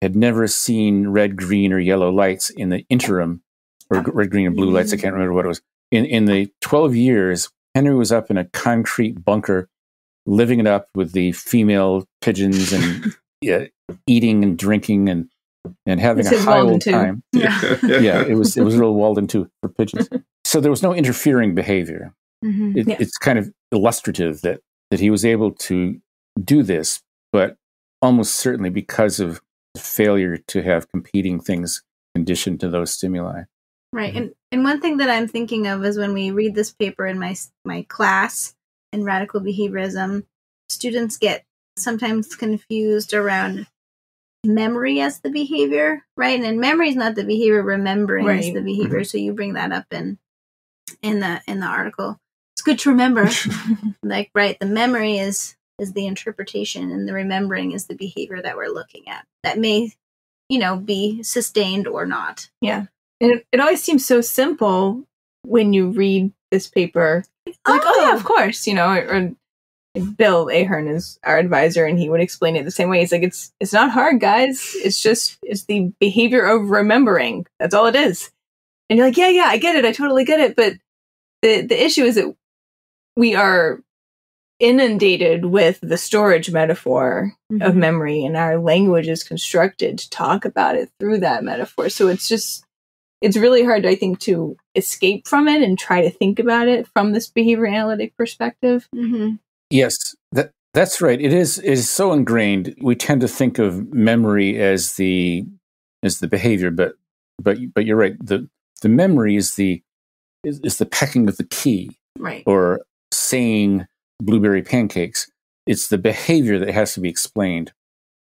had never seen red, green, or yellow lights in the interim, or red, green, and blue lights. I can't remember what it was. In in the twelve years, Henry was up in a concrete bunker, living it up with the female pigeons and yeah, eating and drinking and and having It's a his high Walden old too. time. Yeah. Yeah, it was it was real Walden Two for pigeons. So there was no interfering behavior Mhm. it, Yeah. it's kind of illustrative that that he was able to do this, but almost certainly because of the failure to have competing things conditioned to those stimuli. Right. Mm-hmm. And and one thing that I'm thinking of is when we read this paper in my my class in radical behaviorism, students get sometimes confused around memory as the behavior, right? And memory is not the behavior, remembering is the mm-hmm. behavior. So you bring that up in in the in the article. It's good to remember. like right, the memory is is the interpretation and the remembering is the behavior that we're looking at. That may, you know, be sustained or not. And it, it always seems so simple when you read this paper. Like, oh, yeah, of course, you know, or, or Bill Ahearn is our advisor, and he would explain it the same way. He's like, it's it's not hard, guys. It's just it's the behavior of remembering. That's all it is. And you're like, yeah, yeah, I get it. I totally get it. But the the issue is that we are inundated with the storage metaphor of Mhm. memory and our language is constructed to talk about it through that metaphor so it's just it's really hard i think to escape from it and try to think about it from this behavior analytic perspective Mhm. Yes, that that's right. It is it is so ingrained. We tend to think of memory as the as the behavior, but but but you're right. The the memory is the is, is the pecking of the key. Right. or saying blueberry pancakes. It's the behavior that has to be explained,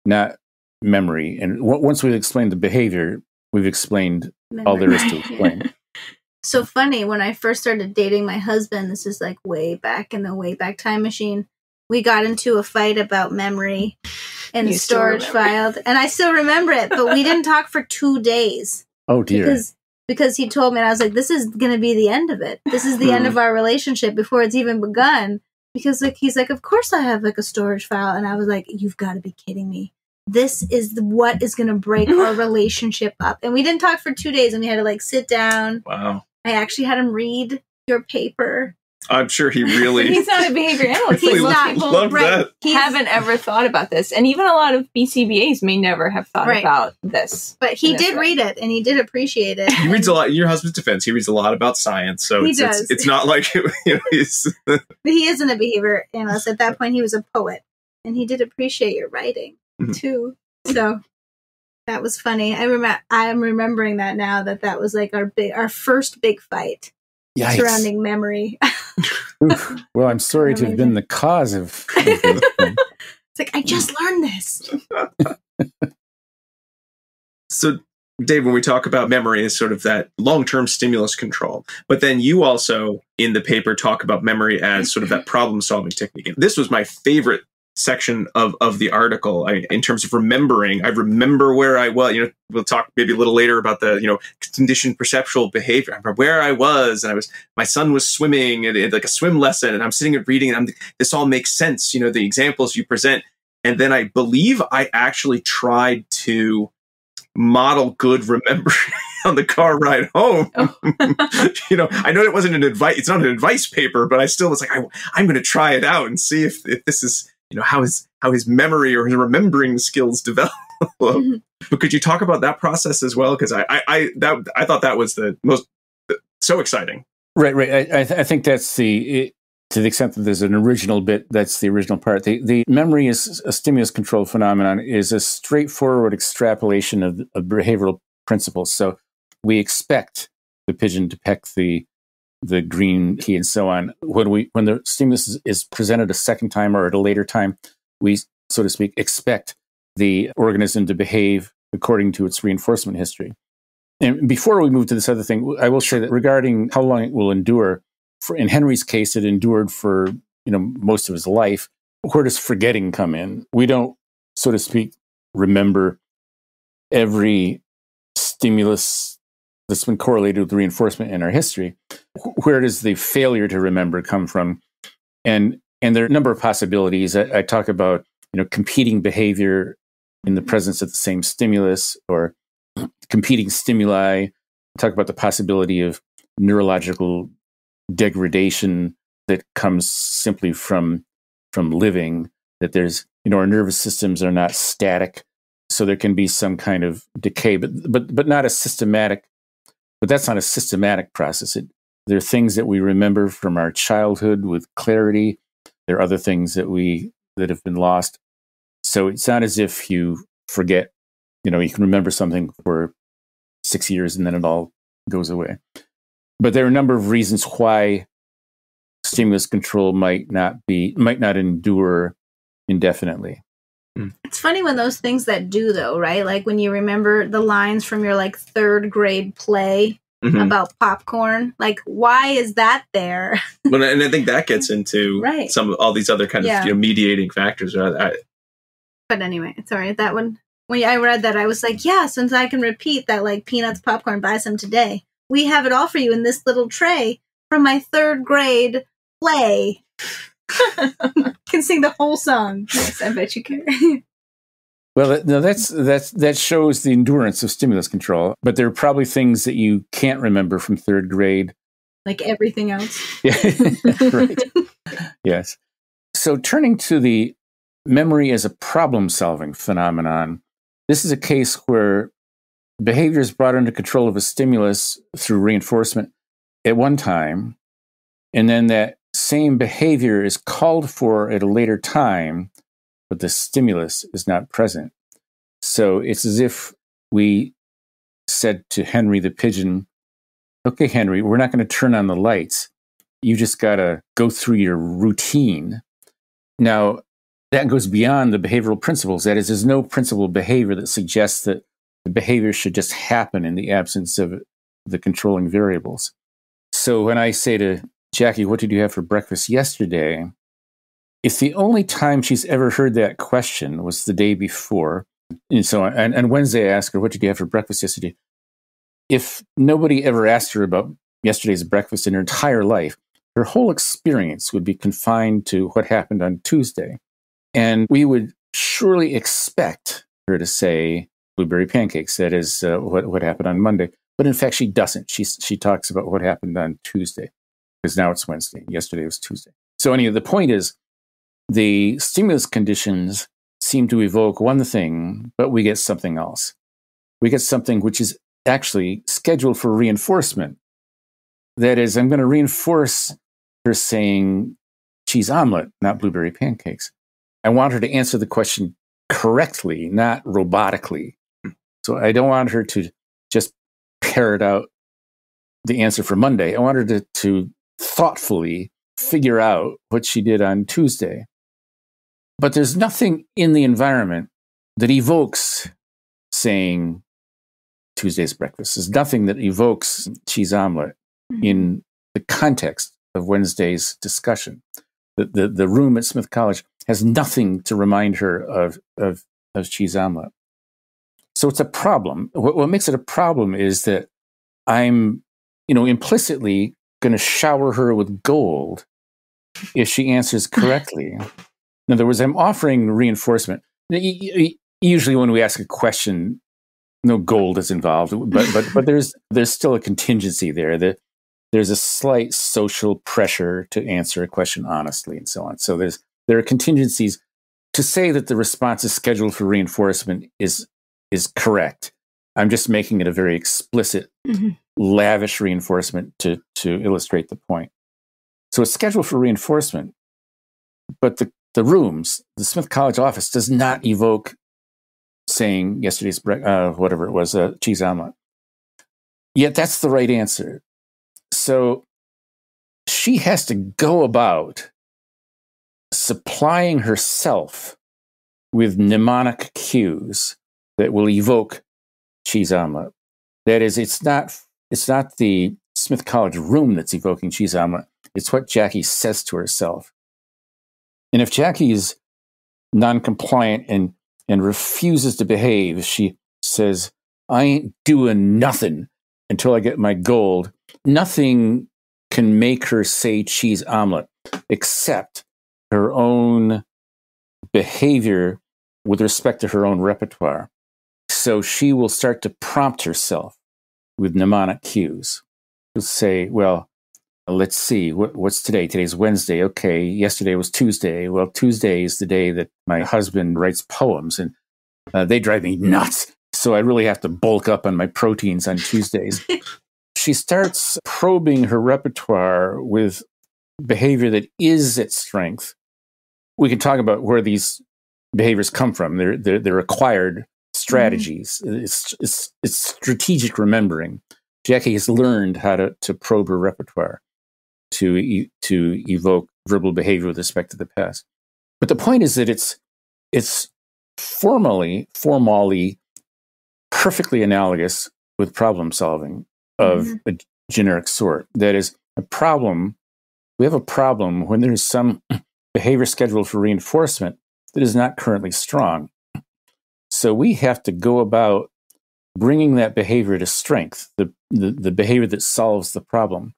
not memory. And w- once we've explained the behavior, we've explained all there is to explain. so funny when I first started dating my husband, this is like way back in the way back time machine. We got into a fight about memory and You storage file, and I still remember it. But we didn't talk for two days Oh dear. because because he told me, and I was like, "This is going to be the end of it. This is the end hmm. of our relationship before it's even begun." Because like he's like, "Of course I have like a storage file," and I was like, "You've got to be kidding me." This is the, what is going to break our relationship up. And we didn't talk for two days, and we had to like sit down. Wow. I actually had him read your paper. I'm sure he really he's not a behavior analyst He's not. people Loved right. that. He's- haven't ever thought about this and even a lot of bcbas may never have thought Right. about this but he did right. read it, and he did appreciate it. he reads a lot. In your husband's defense, he reads a lot about science, so He it's, it's it's not like you know he's But he isn't a behavior analyst. At that point, he was a poet, and he did appreciate your writing Mhm. too. So that was funny. I remember. I'm remembering that now. That that was like our big, our first big fight Yikes. surrounding memory. Oof. Well, I'm sorry to have been the cause of. of it's like I just learned this. So, Dave, when we talk about memory as sort of that long term stimulus control, but then you also in the paper talk about memory as sort of that problem solving technique. And this was my favorite section of of the article I, in terms of remembering i remember where i was you know we'll talk maybe a little later about the you know conditioned perceptual behavior i remember where i was and i was my son was swimming and like a swim lesson and i'm sitting and reading and I'm, this all makes sense you know the examples you present and then i believe i actually tried to model good remembering on the car ride home. Oh. you know, I know it wasn't an advice, it's not an advice paper, but I still was like, I, am going to try it out and see if, if this is, you know, how his, how his memory or his remembering skills develop. Mm-hmm. But could you talk about that process as well? Because I, I, I, that, I thought that was the most, so exciting. Right, right. I, I, th- I think that's the, it, to the extent that there's an original bit, that's the original part. The, the memory is a stimulus controlled phenomenon is a straightforward extrapolation of, of behavioral principles. So we expect the pigeon to peck the the green key and so on. When we when the stimulus is, is presented a second time or at a later time, we so to speak expect the organism to behave according to its reinforcement history. And before we move to this other thing, I will say that regarding how long it will endure, for, in Henry's case, it endured for you know most of his life. Where does forgetting come in? We don't, so to speak, remember every stimulus that's been correlated with reinforcement in our history. Where does the failure to remember come from? And and there are a number of possibilities. I, I talk about you know competing behavior in the presence of the same stimulus or competing stimuli. I talk about the possibility of neurological degradation that comes simply from from living. That there's you know our nervous systems are not static, so there can be some kind of decay, but but but not a systematic but that's not a systematic process. It, there are things that we remember from our childhood with clarity. There are other things that we that have been lost. So it's not as if you forget. You know, you can remember something for six years and then it all goes away. But there are a number of reasons why stimulus control might not be might not endure indefinitely. Hmm. It's funny when those things that do though, right? Like when you remember the lines from your like third grade play mm-hmm. about popcorn. Like why is that there? well, and I think that gets into right. some of all these other kind of yeah. you know, mediating factors. I, but anyway, sorry that one. When I read that, I was like, yeah, since I can repeat that, like peanuts, popcorn, buy some today. We have it all for you in this little tray from my third grade play. Can sing the whole song. Yes, I bet you can. Well, no, that's that's that shows the endurance of stimulus control. But there are probably things that you can't remember from third grade, like everything else. right. yes. So, turning to the memory as a problem-solving phenomenon, this is a case where behavior is brought under control of a stimulus through reinforcement at one time, and then that same behavior is called for at a later time, but the stimulus is not present. So it's as if we said to Henry the pigeon, okay, Henry, we're not going to turn on the lights. You just got to go through your routine. Now, that goes beyond the behavioral principles. That is, there's no principle of behavior that suggests that the behavior should just happen in the absence of the controlling variables. So when I say to Jackie, what did you have for breakfast yesterday? If the only time she's ever heard that question was the day before, and so on, and, and Wednesday I asked her, what did you have for breakfast yesterday? If nobody ever asked her about yesterday's breakfast in her entire life, her whole experience would be confined to what happened on Tuesday. And we would surely expect her to say blueberry pancakes. That is uh, what, what happened on Monday. But in fact, she doesn't. She, she talks about what happened on Tuesday because now it's Wednesday. Yesterday was Tuesday. So, anyway, the point is the stimulus conditions seem to evoke one thing, but we get something else. We get something which is actually scheduled for reinforcement. That is, I'm going to reinforce her saying cheese omelet, not blueberry pancakes. I want her to answer the question correctly, not robotically. So I don't want her to just parrot out the answer for Monday. I want her to, to thoughtfully figure out what she did on Tuesday. But there's nothing in the environment that evokes saying Tuesday's breakfast. There's nothing that evokes cheese omelet mm-hmm. in the context of Wednesday's discussion. The, the, the room at Smith College has nothing to remind her of, of, of cheese omelet. So it's a problem. What, what makes it a problem is that I'm, you know, implicitly going to shower her with gold if she answers correctly. In other words, I'm offering reinforcement. Usually, when we ask a question, no gold is involved, but but but there's there's still a contingency there. That there's a slight social pressure to answer a question honestly, and so on. So there's there are contingencies. To say that the response is scheduled for reinforcement is is correct. I'm just making it a very explicit, mm-hmm. lavish reinforcement to to illustrate the point. So it's scheduled for reinforcement, but the the rooms, the Smith College office does not evoke saying yesterday's uh, whatever it was, uh, cheese omelet. Yet that's the right answer. So she has to go about supplying herself with mnemonic cues that will evoke cheese omelet. That is, it's not it's not the Smith College room that's evoking cheese omelet. It's what Jackie says to herself. And if Jackie is non-compliant and and refuses to behave, she says, "I ain't doing nothing until I get my gold." Nothing can make her say cheese omelet except her own behavior with respect to her own repertoire. So she will start to prompt herself with mnemonic cues. She'll say, Well, let's see, what, what's today? Today's Wednesday. Okay, yesterday was Tuesday. Well, Tuesday is the day that my husband writes poems, and uh, they drive me nuts. So I really have to bulk up on my proteins on Tuesdays. she starts probing her repertoire with behavior that is its strength. We can talk about where these behaviors come from. They're, they're, they're acquired strategies. Mm-hmm. It's, it's, it's strategic remembering. Jackie has learned how to, to probe her repertoire to, to evoke verbal behavior with respect to the past. But the point is that it's, it's formally, formally, perfectly analogous with problem solving of mm-hmm. a generic sort. That is, a problem, we have a problem when there's some behavior scheduled for reinforcement that is not currently strong. So we have to go about bringing that behavior to strength, the, the, the behavior that solves the problem.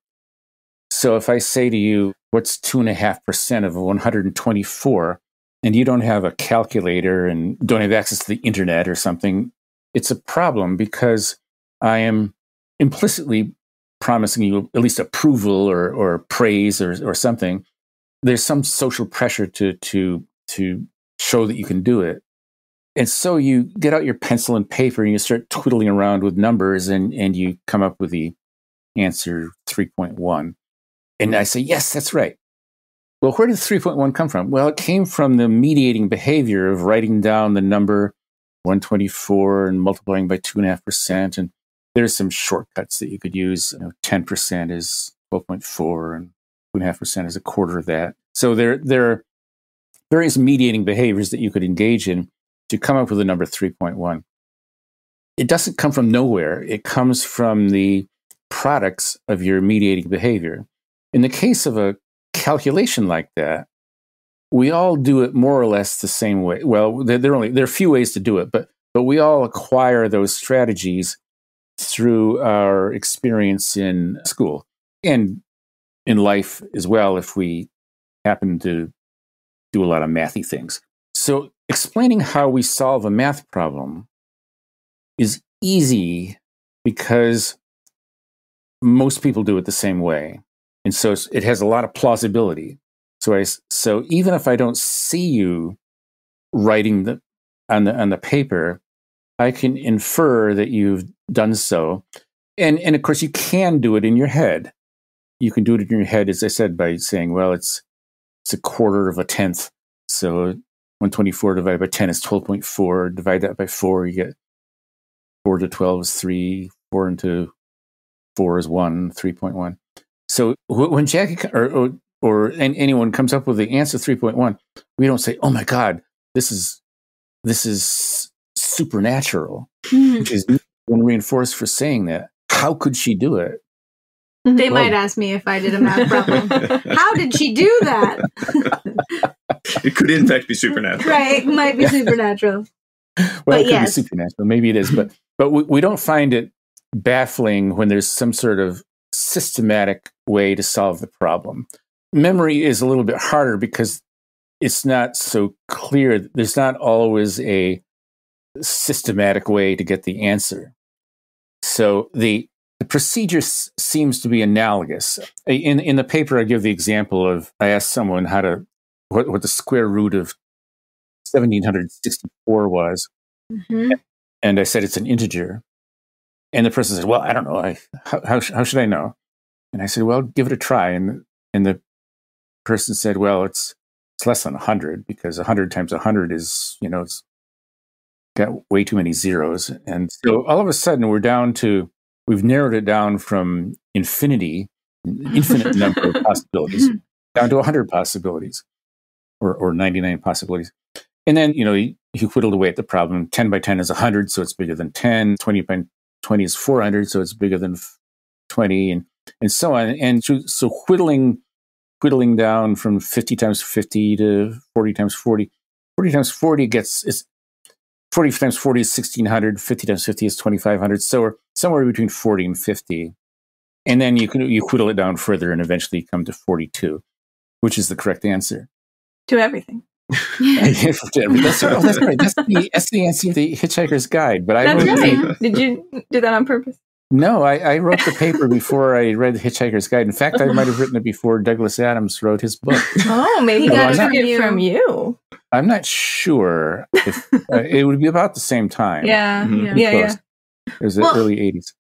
So if I say to you, what's two and a half percent of 124, and you don't have a calculator and don't have access to the internet or something, it's a problem because I am implicitly promising you at least approval or, or praise or, or something. There's some social pressure to, to, to show that you can do it. And so you get out your pencil and paper and you start twiddling around with numbers and, and you come up with the answer 3.1. And I say, yes, that's right. Well, where did 3.1 come from? Well, it came from the mediating behavior of writing down the number 124 and multiplying by 2.5%. And there's some shortcuts that you could use. You know, 10% is 12.4 and 2.5% is a quarter of that. So there, there are various mediating behaviors that you could engage in to come up with a number 3.1. It doesn't come from nowhere. It comes from the products of your mediating behavior. In the case of a calculation like that, we all do it more or less the same way. Well, there, there, are only there are a few ways to do it, but but we all acquire those strategies through our experience in school and in life as well. If we happen to do a lot of mathy things, so explaining how we solve a math problem is easy because most people do it the same way. And so it has a lot of plausibility. So I, so even if I don't see you writing the, on the, on the paper, I can infer that you've done so. And, and of course, you can do it in your head. You can do it in your head, as I said, by saying, well, it's, it's a quarter of a tenth. So 124 divided by 10 is 12.4. Divide that by 4, you get 4 to 12 is 3. 4 into 4 is 1, 3.1. So when Jackie or, or, or anyone comes up with the answer 3.1, we don't say, oh my God, this is, this is supernatural, mm-hmm. which is reinforced for saying that. How could she do it? They well, might ask me if I did a math problem. How did she do that? it could in fact be supernatural. right, it might be supernatural. well, But it could yes. be supernatural. Maybe it is, but but we, we don't find it baffling when there's some sort of systematic way to solve the problem. Memory is a little bit harder because it's not so clear. There's not always a systematic way to get the answer. So the the procedure s- seems to be analogous. In in the paper, I give the example of I asked someone how to what, what the square root of 1764 was, hmm and I said it's an integer. And the person said, "Well, I don't know. I, how, how sh- how should I know?" And I said, "Well, give it a try." And and the person said, "Well, it's it's less than hundred because hundred times hundred is you know it's got way too many zeros." And so all of a sudden, we're down to we've narrowed it down from infinity, infinite number of possibilities, down to hundred possibilities, or or ninety nine possibilities. And then, you know, he, you whittled away at the problem. 10 by 10 is 100, so it's bigger than 10. 20 by 20 is 400, so it's bigger than 20, and, and so on. And so, so whittling, whittling down from 50 times 50 to 40 times 40. 40 times 40 gets, is 40 times 40 is 1600, 50 times 50 is 2500. So somewhere between 40 and 50. And then you can you whittle it down further and eventually come to 42, which is the correct answer. to everything. that's, oh, that's right. That's the, that's the answer to the Hitchhiker's Guide. But I That's wrote right. Did you do that on purpose? no, I, I wrote the paper before I read the Hitchhiker's Guide. In fact, I might have written it before Douglas Adams wrote his book. Oh, maybe he Well, got I'm it not- from you. I'm not sure if uh, it would be about the same time. Yeah, Mhm. Yeah. yeah, yeah. It was the early 80s.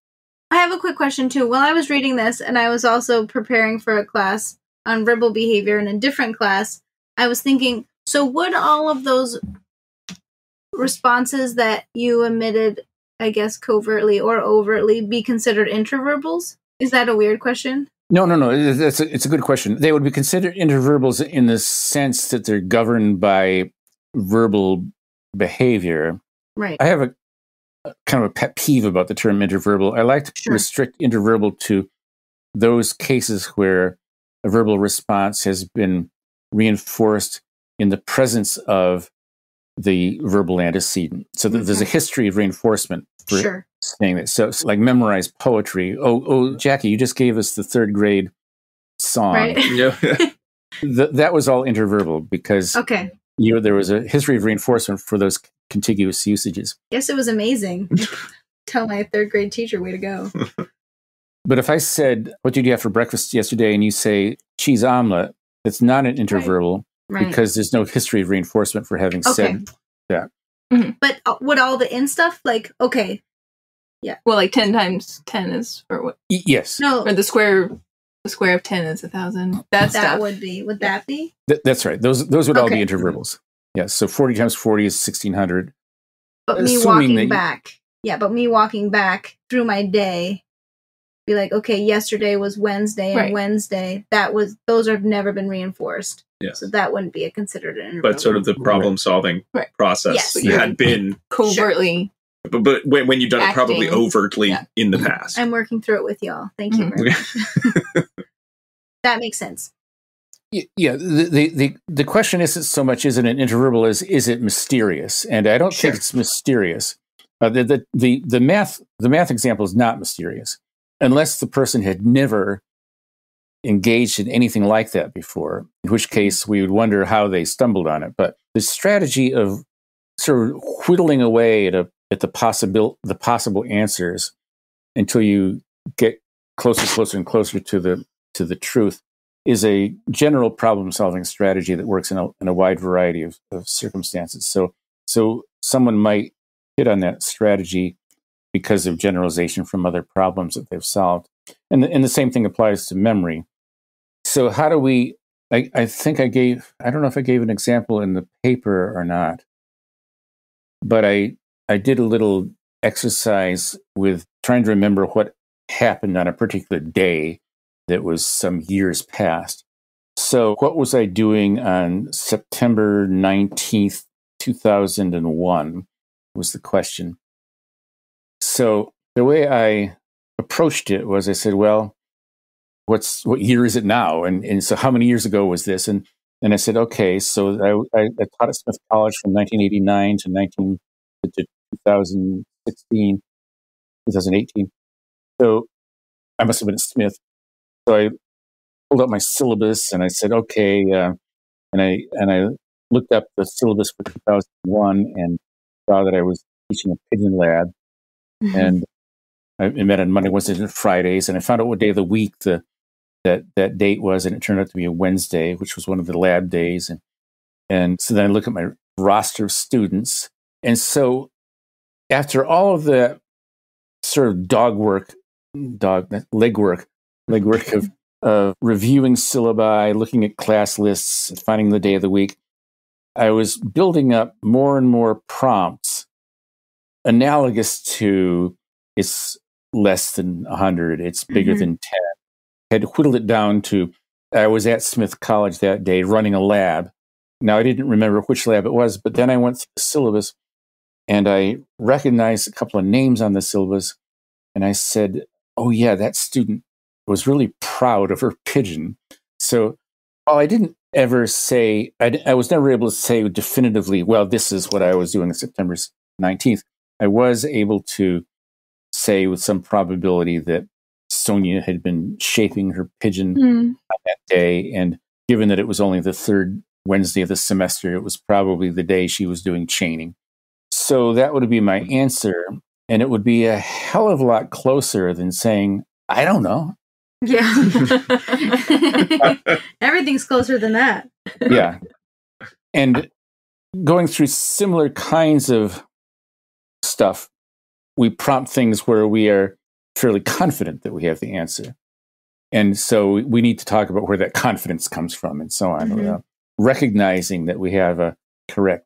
I have a quick question too. While I was reading this, and I was also preparing for a class on verbal behavior in a different class, I was thinking, so would all of those responses that you emitted, I guess covertly or overtly, be considered intraverbals? Is that a weird question? No, no, no. it- It's a, it's a good question. They would be considered intraverbals in the sense that they're governed by verbal behavior. Right. I have a, a kind of a pet peeve about the term intraverbal. I like to Sure. restrict intraverbal to those cases where a verbal response has been reinforced in the presence of the verbal antecedent. So th- there's a mm-hmm. history of reinforcement for Sure. saying that. So it's like memorize poetry. Oh, oh, Jackie, you just gave us the third grade song. Right. Yeah. Th- that was all intraverbal because Okay. you there was a history of reinforcement for those contiguous usages. Yes, it was amazing. Tell my third grade teacher, way to go. But if I said, "What did you have for breakfast yesterday?" and you say cheese omelet, it's not an intraverbal Right. because there's no history of reinforcement for having Okay. said. but uh, would all the in stuff like okay? Yeah. Well, like ten times ten is or what? Y- yes, No, Or the square, the square of ten is a thousand. That that stuff. would be. Would that be? Th- that's right. Those those would all be intraverbals. Yes. So forty times forty is sixteen hundred. But me walking that you- back. Yeah, but me walking back through my day, be like, okay, yesterday was Wednesday, and Right. Wednesday that was those have never been reinforced, Yeah. so that wouldn't be a considered an interval. But sort of the problem solving Right. process Yes. that had been, covertly. but, but when, when you've done it probably overtly Yeah. in the past. I'm working through it with y'all. Thank you very much. that makes sense. Yeah, the, the the the question isn't so much is it an intraverbal as is it mysterious, and I don't Sure. think it's mysterious. Uh, the, the the the math the math example is not mysterious unless the person had never engaged in anything like that before. In which case, we would wonder how they stumbled on it. But the strategy of sort of whittling away at a at the possible the possible answers until you get closer, closer, and closer to the to the truth is a general problem solving strategy that works in a, in a wide variety of, of circumstances. So, so someone might hit on that strategy because of generalization from other problems that they've solved. And the, and the same thing applies to memory. So, how do we? I, I think I gave, I don't know if I gave an example in the paper or not, but I, I did a little exercise with trying to remember what happened on a particular day that was some years past. So, what was I doing on September 19th, 2001? Was the question. So, the way I approached it was I said, well, what's what year is it now? And, and so, how many years ago was this? And And I said, okay, so I, I, I taught at Smith College from 1989 to 19 to 2016, 2018. So I must have been at Smith. So I pulled up my syllabus and I said, okay, uh, and I and I looked up the syllabus for 2001 and saw that I was teaching a pigeon lab, mm-hmm. and I met on Monday, Wednesdays, and Fridays, and I found out what day of the week the that that date was, and it turned out to be a Wednesday, which was one of the lab days, and and so then I look at my roster of students, and so after all of the sort of dog work, dog leg work, leg work of of reviewing syllabi, looking at class lists, finding the day of the week, I was building up more and more prompts analogous to it's less than 100, it's bigger mm-hmm. than 10. I had whittled it down to I was at Smith College that day running a lab. Now, I didn't remember which lab it was, but then I went through the syllabus and I recognized a couple of names on the syllabus. And I said, Oh, yeah, that student was really proud of her pigeon. So while I didn't ever say, I, I was never able to say definitively, well, this is what I was doing on September 19th, I was able to say with some probability that Sonia had been shaping her pigeon mm. that day. And given that it was only the third Wednesday of the semester, it was probably the day she was doing chaining. So that would be my answer. And it would be a hell of a lot closer than saying, I don't know. Yeah. Everything's closer than that. yeah. And going through similar kinds of stuff, we prompt things where we are fairly confident that we have the answer. And so we need to talk about where that confidence comes from and so on. Mm-hmm. Recognizing that we have a correct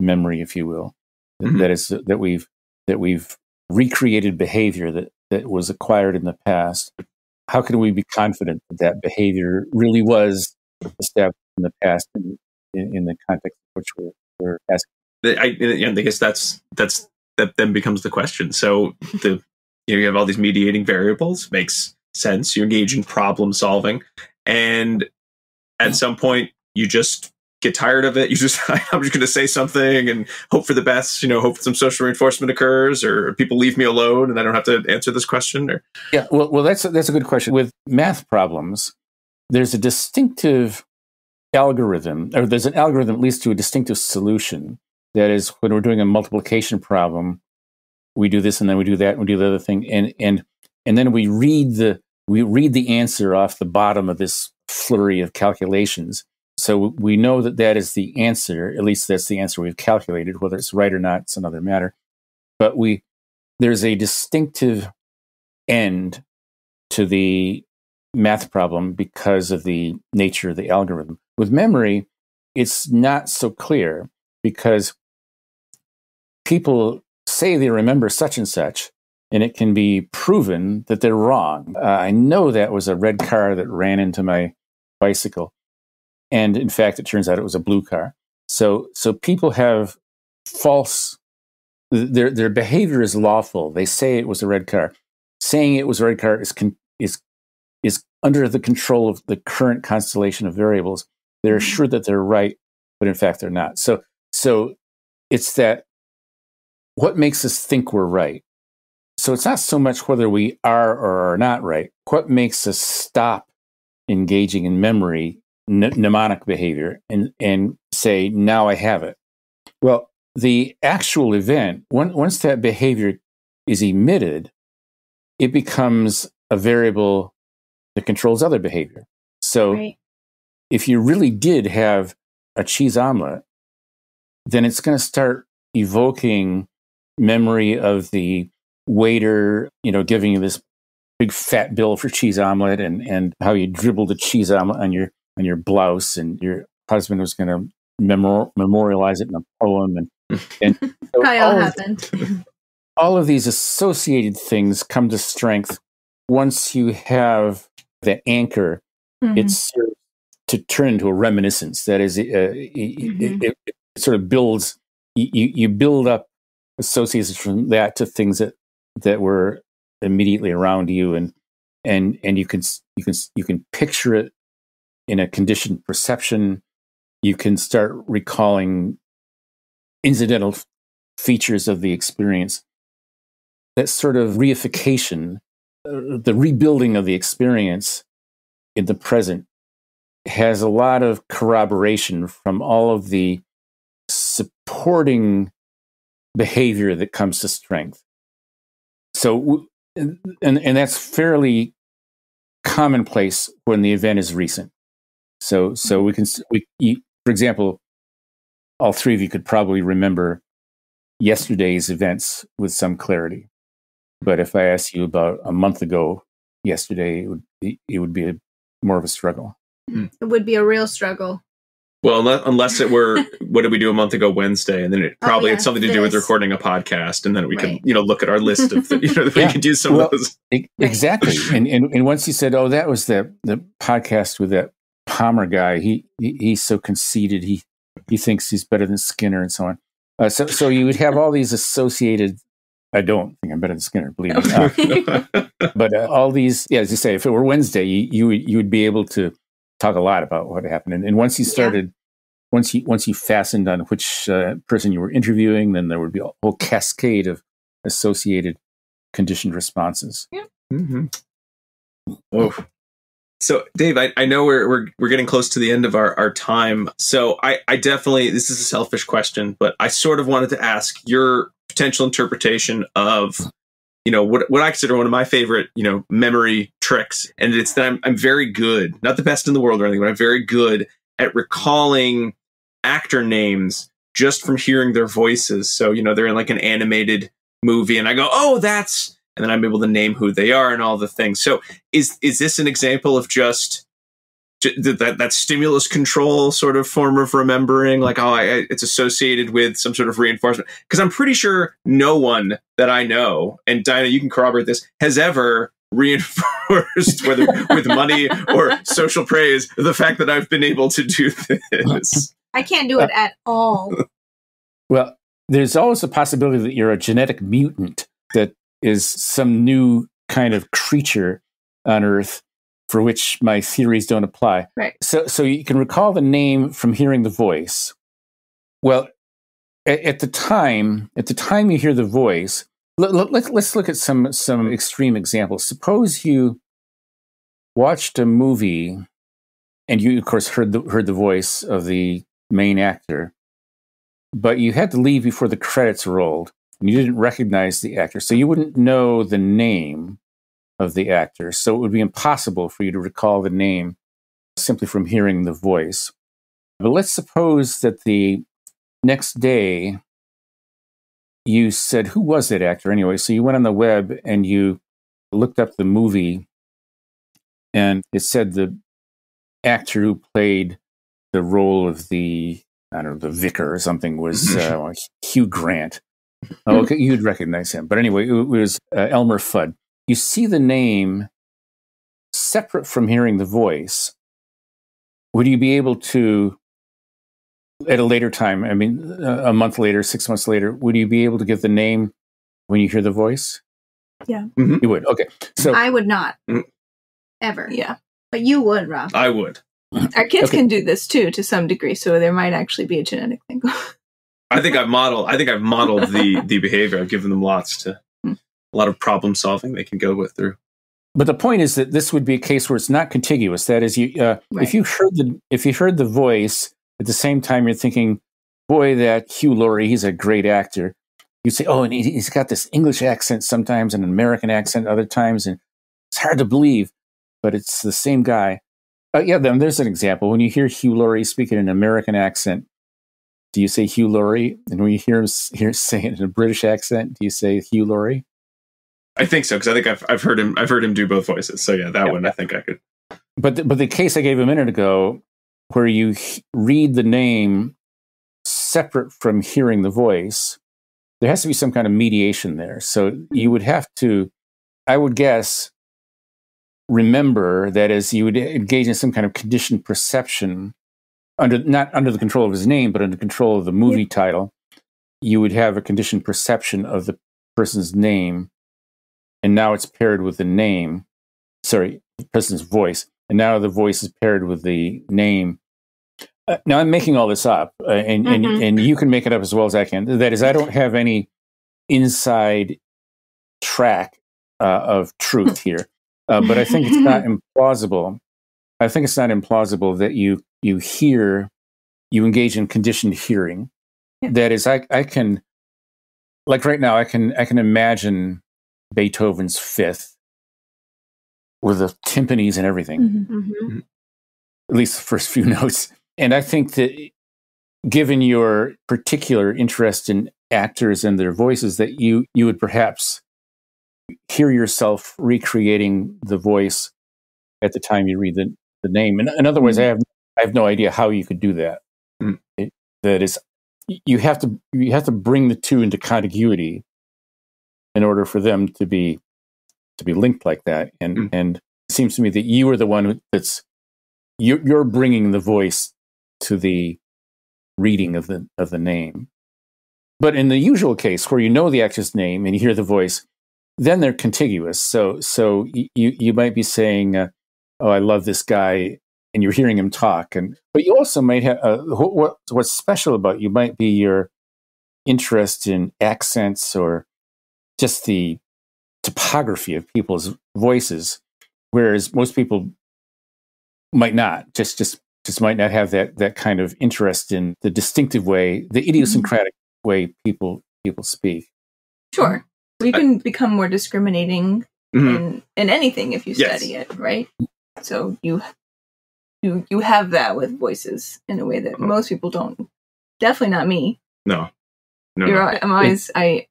memory, if you will, mm-hmm. that is that we've that we've recreated behavior that, that was acquired in the past how can we be confident that that behavior really was established in the past in, in, in the context of which we're, we're asking? I, I guess that's that's that then becomes the question. So the you, know, you have all these mediating variables, makes sense. You engage in problem solving, and at some point you just get tired of it. You just, I'm just going to say something and hope for the best, you know, hope some social reinforcement occurs or people leave me alone and I don't have to answer this question or. Yeah. Well, well, that's, that's a good question. With math problems, there's a distinctive algorithm or there's an algorithm that leads to a distinctive solution. That is when we're doing a multiplication problem, we do this and then we do that and we do the other thing. And, and, and then we read the, we read the answer off the bottom of this flurry of calculations so we know that that is the answer. At least that's the answer we've calculated. Whether it's right or not, it's another matter. But we there's a distinctive end to the math problem because of the nature of the algorithm. With memory, it's not so clear because people say they remember such and such, and it can be proven that they're wrong. Uh, I know that was a red car that ran into my bicycle and in fact, it turns out it was a blue car. So, so people have false. Their their behavior is lawful. They say it was a red car. Saying it was a red car is con, is is under the control of the current constellation of variables. They're mm-hmm. sure that they're right, but in fact they're not. So, so it's that what makes us think we're right. So it's not so much whether we are or are not right. What makes us stop engaging in memory mnemonic behavior and, and say, now I have it. Well, the actual event, when, once that behavior is emitted, it becomes a variable that controls other behavior. So right. if you really did have a cheese omelet, then it's going to start evoking memory of the waiter, you know, giving you this big fat bill for cheese omelet and, and how you dribbled the cheese omelet on your on your blouse, and your husband was going to memor- memorialize it in a poem, and, and so all, all happened. Of, all of these associated things come to strength once you have the anchor. Mm-hmm. It's to turn into a reminiscence. That is, uh, mm-hmm. it, it, sort of builds. You, you build up associations from that to things that that were immediately around you, and and and you can you can you can picture it in a conditioned perception you can start recalling incidental features of the experience. That sort of reification, uh, the rebuilding of the experience in the present, has a lot of corroboration from all of the supporting behavior that comes to strength. So, and, and that's fairly commonplace when the event is recent. So, so we can, we, for example, all three of you could probably remember yesterday's events with some clarity. But if I asked you about a month ago, yesterday, it would be, it would be a, more of a struggle. It would be a real struggle. Well, unless, unless it were, what did we do a month ago Wednesday? And then it Oh, probably yeah, had something to do with recording a podcast. And then we Right. could, you know, look at our list of, the, you know, we Yeah. could use some Well, of those. E- Exactly. and, and and once you said, "Oh, that was the the podcast with that Palmer guy," he, he he's so conceited. He he thinks he's better than Skinner and so on. Uh, so so you would have all these associated. I don't think I'm better than Skinner, believe me. Uh, but uh, all these, yeah, as you say, if it were Wednesday, you you would, you would be able to talk a lot about what happened. And, and once you Yeah. started, once you once you fastened on which uh, person you were interviewing, then there would be a whole cascade of associated conditioned responses. mm-hmm Oh. So, Dave, I, I know we're, we're we're getting close to the end of our, our time. So, I, I definitely this is a selfish question, but I sort of wanted to ask your potential interpretation of, you know, what what I consider one of my favorite, you know, memory tricks, and it's that I'm I'm very good, not the best in the world or anything, but I'm very good at recalling actor names just from hearing their voices. So, you know, they're in like an animated movie, and I go, oh, that's and then I'm able to name who they are and all the things. So is is this an example of just that that stimulus control sort of form of remembering? Like, oh, I, I- it's associated with some sort of reinforcement? Because I'm pretty sure no one that I know, and Diana, you can corroborate this, has ever reinforced whether with money or social praise the fact that I've been able to do this. I can't do it at all. Well, there's always a possibility that you're a genetic mutant that is some new kind of creature on Earth for which my theories don't apply. Right. So, so you can recall the name from hearing the voice. Well, at, at the time, at the time you hear the voice, let, let, let's let's look at some some extreme examples. Suppose you watched a movie, and you of course heard the heard the voice of the main actor, but you had to leave before the credits rolled, and you didn't recognize the actor, so you wouldn't know the name of the actor. So it would be impossible for you to recall the name simply from hearing the voice. But let's suppose that the next day you said, Who was that actor anyway? So you went on the web and you looked up the movie, and it said the actor who played the role of the, I don't know, the vicar or something was uh, Hugh Grant. Oh, okay, you'd recognize him. But anyway, it was uh, Elmer Fudd. You see the name separate from hearing the voice. Would you be able to, at a later time, I mean, uh, a month later, six months later, would you be able to get the name when you hear the voice? Yeah. Mhm. You would. Okay. So, I would not. Mm. Ever. Yeah. But you would, Rob. I would. Our kids Okay. can do this too to some degree, so there might actually be a genetic thing. I think I've modeled. I think I've modeled the the behavior. I've given them lots to. A lot of problem solving they can go with through. but the point is that this would be a case where it's not contiguous. That is, you uh, Right. if you heard the if you heard the voice at the same time, you're thinking, "Boy, that Hugh Laurie, he's a great actor." You say, "Oh, and he- he's got this English accent sometimes, and an American accent other times, and it's hard to believe, but it's the same guy." Uh, yeah, then there's an example. When you hear Hugh Laurie speak in an American accent, do you say Hugh Laurie? And when you hear him s- hear say it in a British accent, do you say Hugh Laurie? I think so because I think I've I've heard him I've heard him do both voices. So yeah, that Yeah. one I think I could. But the, but the case I gave a minute ago, where you h- read the name separate from hearing the voice, there has to be some kind of mediation there. So you would have to, I would guess, remember that as you would engage in some kind of conditioned perception under not under the control of his name, but under control of the movie title, you would have a conditioned perception of the person's name, and now it's paired with the name. Sorry, the person's voice, and now the voice is paired with the name. uh, now I'm making all this up, uh, and, Mhm. and and you can make it up as well as I can. That is, I don't have any inside track uh, of truth here, uh, but I think it's not implausible. I think it's not implausible that you you hear, you engage in conditioned hearing. Yeah. That is, I I can, like right now, I can I can imagine Beethoven's Fifth with the timpanis and everything Mhm. Mhm. at least the first few notes. And I think that given your particular interest in actors and their voices, that you you would perhaps hear yourself recreating the voice at the time you read the, the name. In, in other words, I have I have no idea how you could do that. Mm. It- that is, you have to you have to bring the two into contiguity in order for them to be to be linked like that. And Mm. and it seems to me that you are the one that's you're, you're bringing the voice to the reading of the of the name. But in the usual case, where you know the actor's name and you hear the voice, then they're contiguous. So so you you might be saying, uh, "Oh, I love this guy," and you're hearing him talk. And but you also might have uh, what what's special about you might be your interest in accents or just the topography of people's voices, whereas most people might not just just just might not have that that kind of interest in the distinctive way, the idiosyncratic way people people speak. Sure. You can become more discriminating Mhm. in in anything if you Yes. study it, right? So you you you have that with voices in a way that Uh-huh. most people don't. Definitely not me. No, no, You're no. I'm always I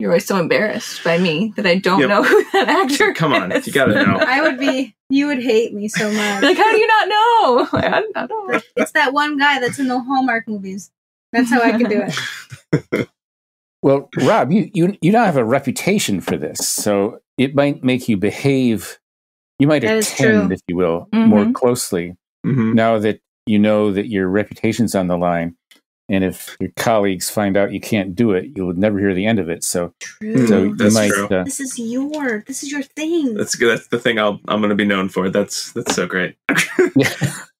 you're always so embarrassed by me that I don't Yep. know who that actor Come on, is. you gotta know. I would be. You would hate me so much. like how do you not know? Like, I, I don't know. It's that one guy that's in the Hallmark movies. That's how I can do it. Well, Rob, you you you now have a reputation for this, so it might make you behave. You might That is attend, if you will, more Mhm. closely Mhm. now that you know that your reputation's on the line. And if your colleagues find out you can't do it, you'll never hear the end of it. So, True. so you That's might. true. Uh, this is your. This is your thing. That's good. That's the thing I'll, I'm going to be known for. That's that's so great.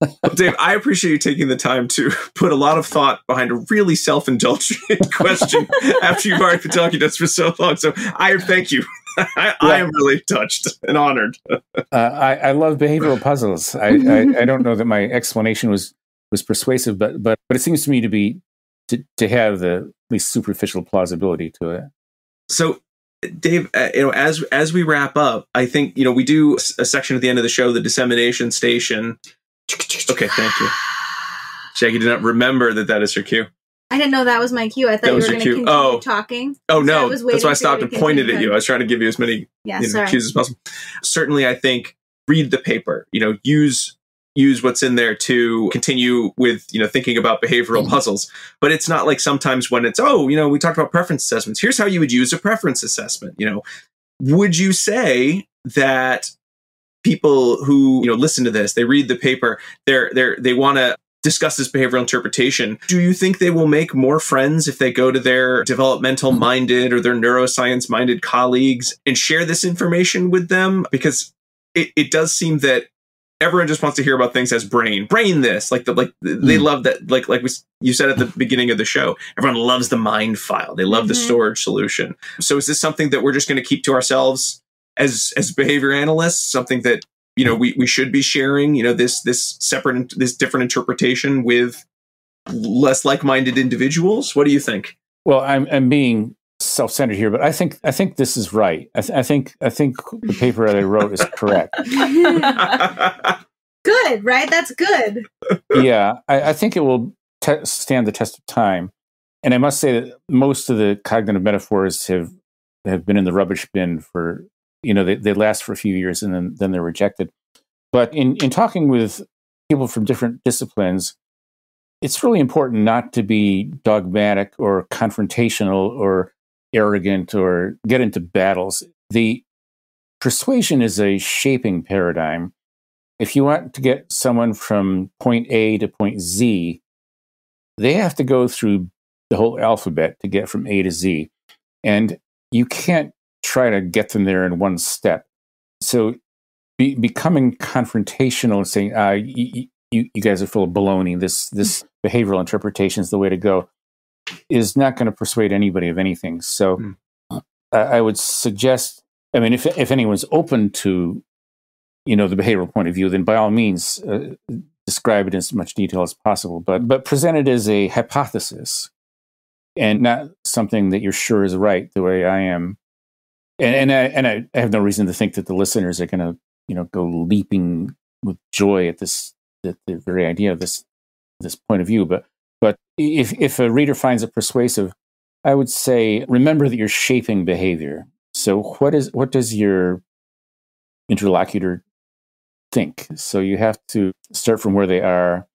Well, Dave, I appreciate you taking the time to put a lot of thought behind a really self-indulgent question after you've already been talking to us for so long. So I thank you. I, I am really touched and honored. Uh, I, I love behavioral puzzles. I, I, I don't know that my explanation was was persuasive, but but but it seems to me to be to, to have the least superficial plausibility to it. So, Dave, uh, you know, as as we wrap up, I think you know we do a section at the end of the show, the dissemination station. Okay, thank you. Jackie did not remember that that is her cue. I didn't know that was my cue. I thought That you was were your going to cue. continue Oh. talking. Oh So no, was that's why I stopped and pointed at you. I was trying to give you as many Yeah, you know, sorry. cues as possible. Certainly, I think read the paper. You know, use use what's in there to continue with you know thinking about behavioral mm-hmm. puzzles. But it's not like sometimes when it's oh you know we talked about preference assessments. Here's how you would use a preference assessment. You know, would you say that people who you know listen to this they read the paper they're they're they want to discuss this behavioral interpretation do you think they will make more friends if they go to their developmental minded or their neuroscience minded colleagues and share this information with them because it, it does seem that everyone just wants to hear about things as brain. Brain this. Like the like they Mm. love that like like we, you said at the beginning of the show everyone loves the mind file. They love the Mhm. storage solution. So is this something that we're just going to keep to ourselves as as behavior analysts? Something that you know we, we should be sharing you know this this separate this different interpretation with less like-minded individuals? What do you think? Well, I'm I'm being self-centered here, but I think I think this is right. I, th- I think I think the paper that I wrote is correct. good, right? That's good. yeah, I, I think it will te- stand the test of time. And I must say that most of the cognitive metaphors have have been in the rubbish bin for you know they, they last for a few years and then then they're rejected. But in in talking with people from different disciplines, it's really important not to be dogmatic or confrontational or arrogant or get into battles. The persuasion is a shaping paradigm if you want to get someone from point A to point Z, they have to go through the whole alphabet to get from A to Z. And you can't try to get them there in one step. So be, becoming confrontational and saying, uh, y- y- you, you guys are full of baloney. This this behavioral interpretation is the way to go. Is not going to persuade anybody of anything. So Hmm. I, I would suggest. I mean, if if anyone's open to, you know, the behavioral point of view, then by all means uh, describe it in as much detail as possible. But but present it as a hypothesis, and not something that you're sure is right. The way I am, and and I, and I, I have no reason to think that the listeners are going to you know go leaping with joy at this the, the very idea of this this point of view. But but if if a reader finds it persuasive, I would say remember that you're shaping behavior. So what is what does your interlocutor think? So you have to start from where they are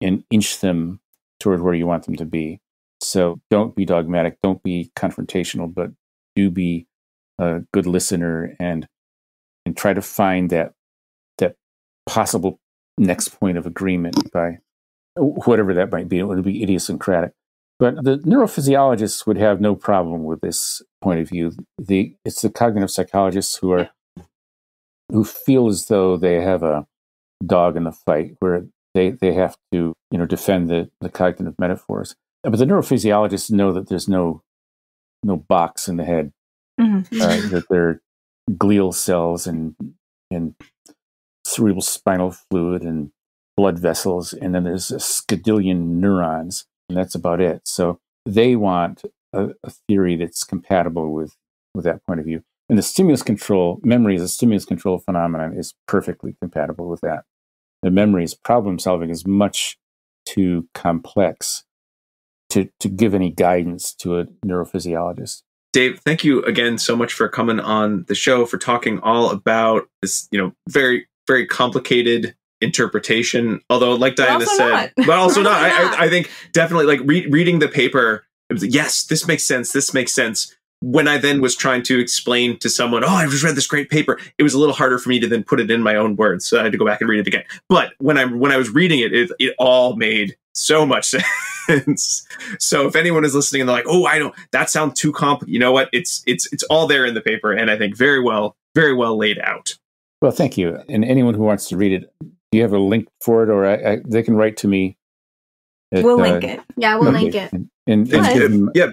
and inch them toward where you want them to be. So don't be dogmatic, don't be confrontational, but do be a good listener and and try to find that that possible next point of agreement by whatever that might be. It would be idiosyncratic. But the neurophysiologists would have no problem with this point of view. The it's the cognitive psychologists who are who feel as though they have a dog in the fight where they, they have to, you know, defend the, the cognitive metaphors. But the neurophysiologists know that there's no no box in the head Mhm. uh, that they're glial cells and and cerebral spinal fluid and blood vessels, and then there's a scadillion neurons, and that's about it. So they want a, a theory that's compatible with with that point of view. And the stimulus control memory is a stimulus control phenomenon is perfectly compatible with that. The memory's problem solving is much too complex to to give any guidance to a neurophysiologist. Dave, thank you again so much for coming on the show for talking all about this, you know, very very complicated interpretation. Although, like Diana said, not. but also Also not. I, not. I, I think definitely like re- reading the paper. It was like, yes, this makes sense. This makes sense. When I then was trying to explain to someone, oh, I just read this great paper, it was a little harder for me to then put it in my own words. So I had to go back and read it again. But when I when I was reading it, it, it all made so much sense. so if anyone is listening and they're like, oh, I don't, that sounds too complicated. You know what? It's it's it's all there in the paper, and I think very well very well laid out. Well, thank you. And anyone who wants to read it, do you have a link for it, or I, I, they can write to me. at, We'll uh, link it. Yeah, we'll okay, link it. And, and, and give them, Yeah,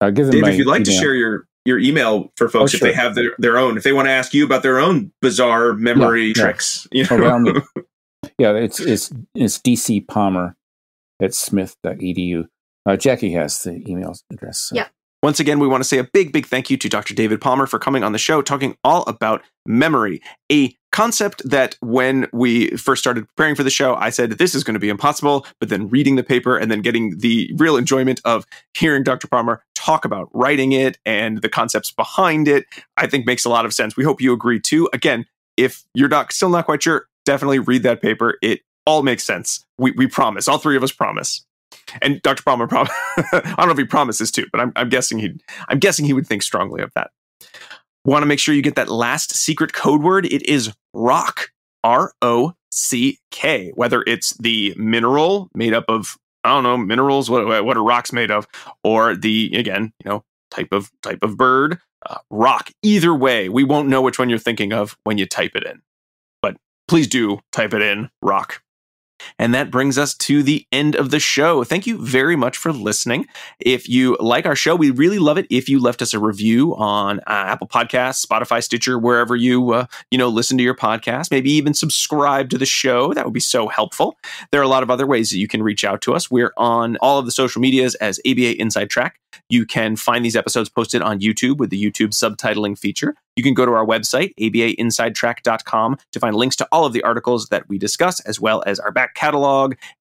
I'll give them Dave, my if you'd like to share your your email for folks Oh, if they have their, their own, if they want to ask you about their own bizarre memory Yeah, yeah. tricks, you Oh, know. by all means. yeah, it's it's it's DC Palmer at smith.edu. Uh, Jackie has the email address. so- Yeah. Once again, we want to say a big, big thank you to Dr. David Palmer for coming on the show, talking all about memory, a concept that when we first started preparing for the show, I said this is going to be impossible. But then reading the paper and then getting the real enjoyment of hearing Dr. Palmer talk about writing it and the concepts behind it, I think makes a lot of sense. We hope you agree too. Again, if you're not still not quite sure, definitely read that paper. It all makes sense. We, we promise. All three of us promise. And Dr. Palmer, prom- I don't know if he promises to, but I'm, I'm guessing he, I'm guessing he would think strongly of that. Want to make sure you get that last secret code word? It is rock, R O C K. Whether it's the mineral made up of, I don't know, minerals, what what are rocks made of, or the again, you know, type of type of bird, uh, rock. Either way, we won't know which one you're thinking of when you type it in. But please do type it in, rock. And that brings us to the end of the show. Thank you very much for listening. If you like our show, we really love it if you left us a review on uh, Apple Podcasts, Spotify, Stitcher, wherever you uh, you know listen to your podcast. Maybe even subscribe to the show. That would be so helpful. There are a lot of other ways that you can reach out to us. We're on all of the social medias as ABA Inside Track. You can find these episodes posted on YouTube with the YouTube subtitling feature. You can go to our website, abainsidetrack.com, to find links to all of the articles that we discuss, as well as our back catalog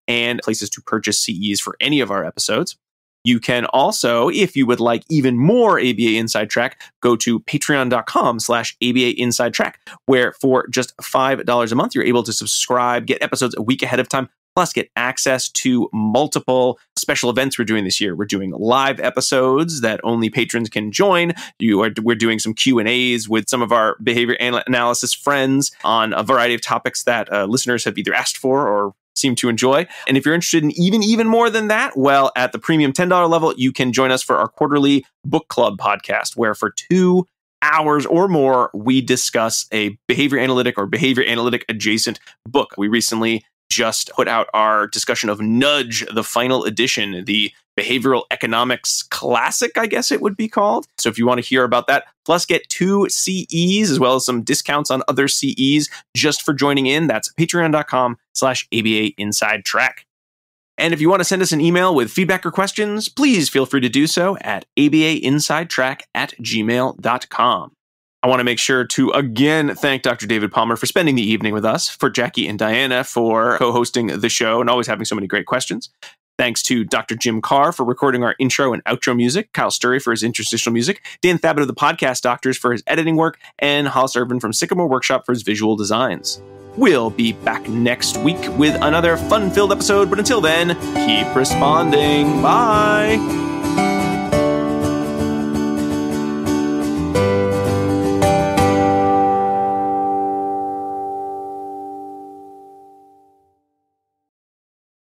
and places to purchase CEs for any of our episodes. You can also, if you would like even more ABA Inside Track, go to patreon.com slash ABA Inside Track, where for just $5 a month, you're able to subscribe, get episodes a week ahead of time, plus get access to multiple special events we're doing this year. We're doing live episodes that only patrons can join. You are, we're doing some Q and A's with some of our behavior analysis friends on a variety of topics that uh, listeners have either asked for or seem to enjoy. And if you're interested in even even more than that, well, at the premium $10 level, you can join us for our quarterly book club podcast where for 2 hours or more we discuss a behavior analytic or behavior analytic adjacent book. We recently just put out our discussion of Nudge, the final edition, the behavioral economics classic, I guess it would be called. So if you want to hear about that, plus get two CEs as well as some discounts on other CEs just for joining in, that's patreon.com slash ABA Inside Track. And if you want to send us an email with feedback or questions, please feel free to do so at abainsidetrack at gmail.com. I want to make sure to again thank Dr. David Palmer for spending the evening with us, for Jackie and Diana for co hosting the show and always having so many great questions. Thanks to Dr. Jim Carr for recording our intro and outro music, Kyle Sturry for his interstitial music, Dan Thabit of the Podcast Doctors for his editing work, and Hollis Urban from Sycamore Workshop for his visual designs. We'll be back next week with another fun filled episode, but until then, keep responding. Bye.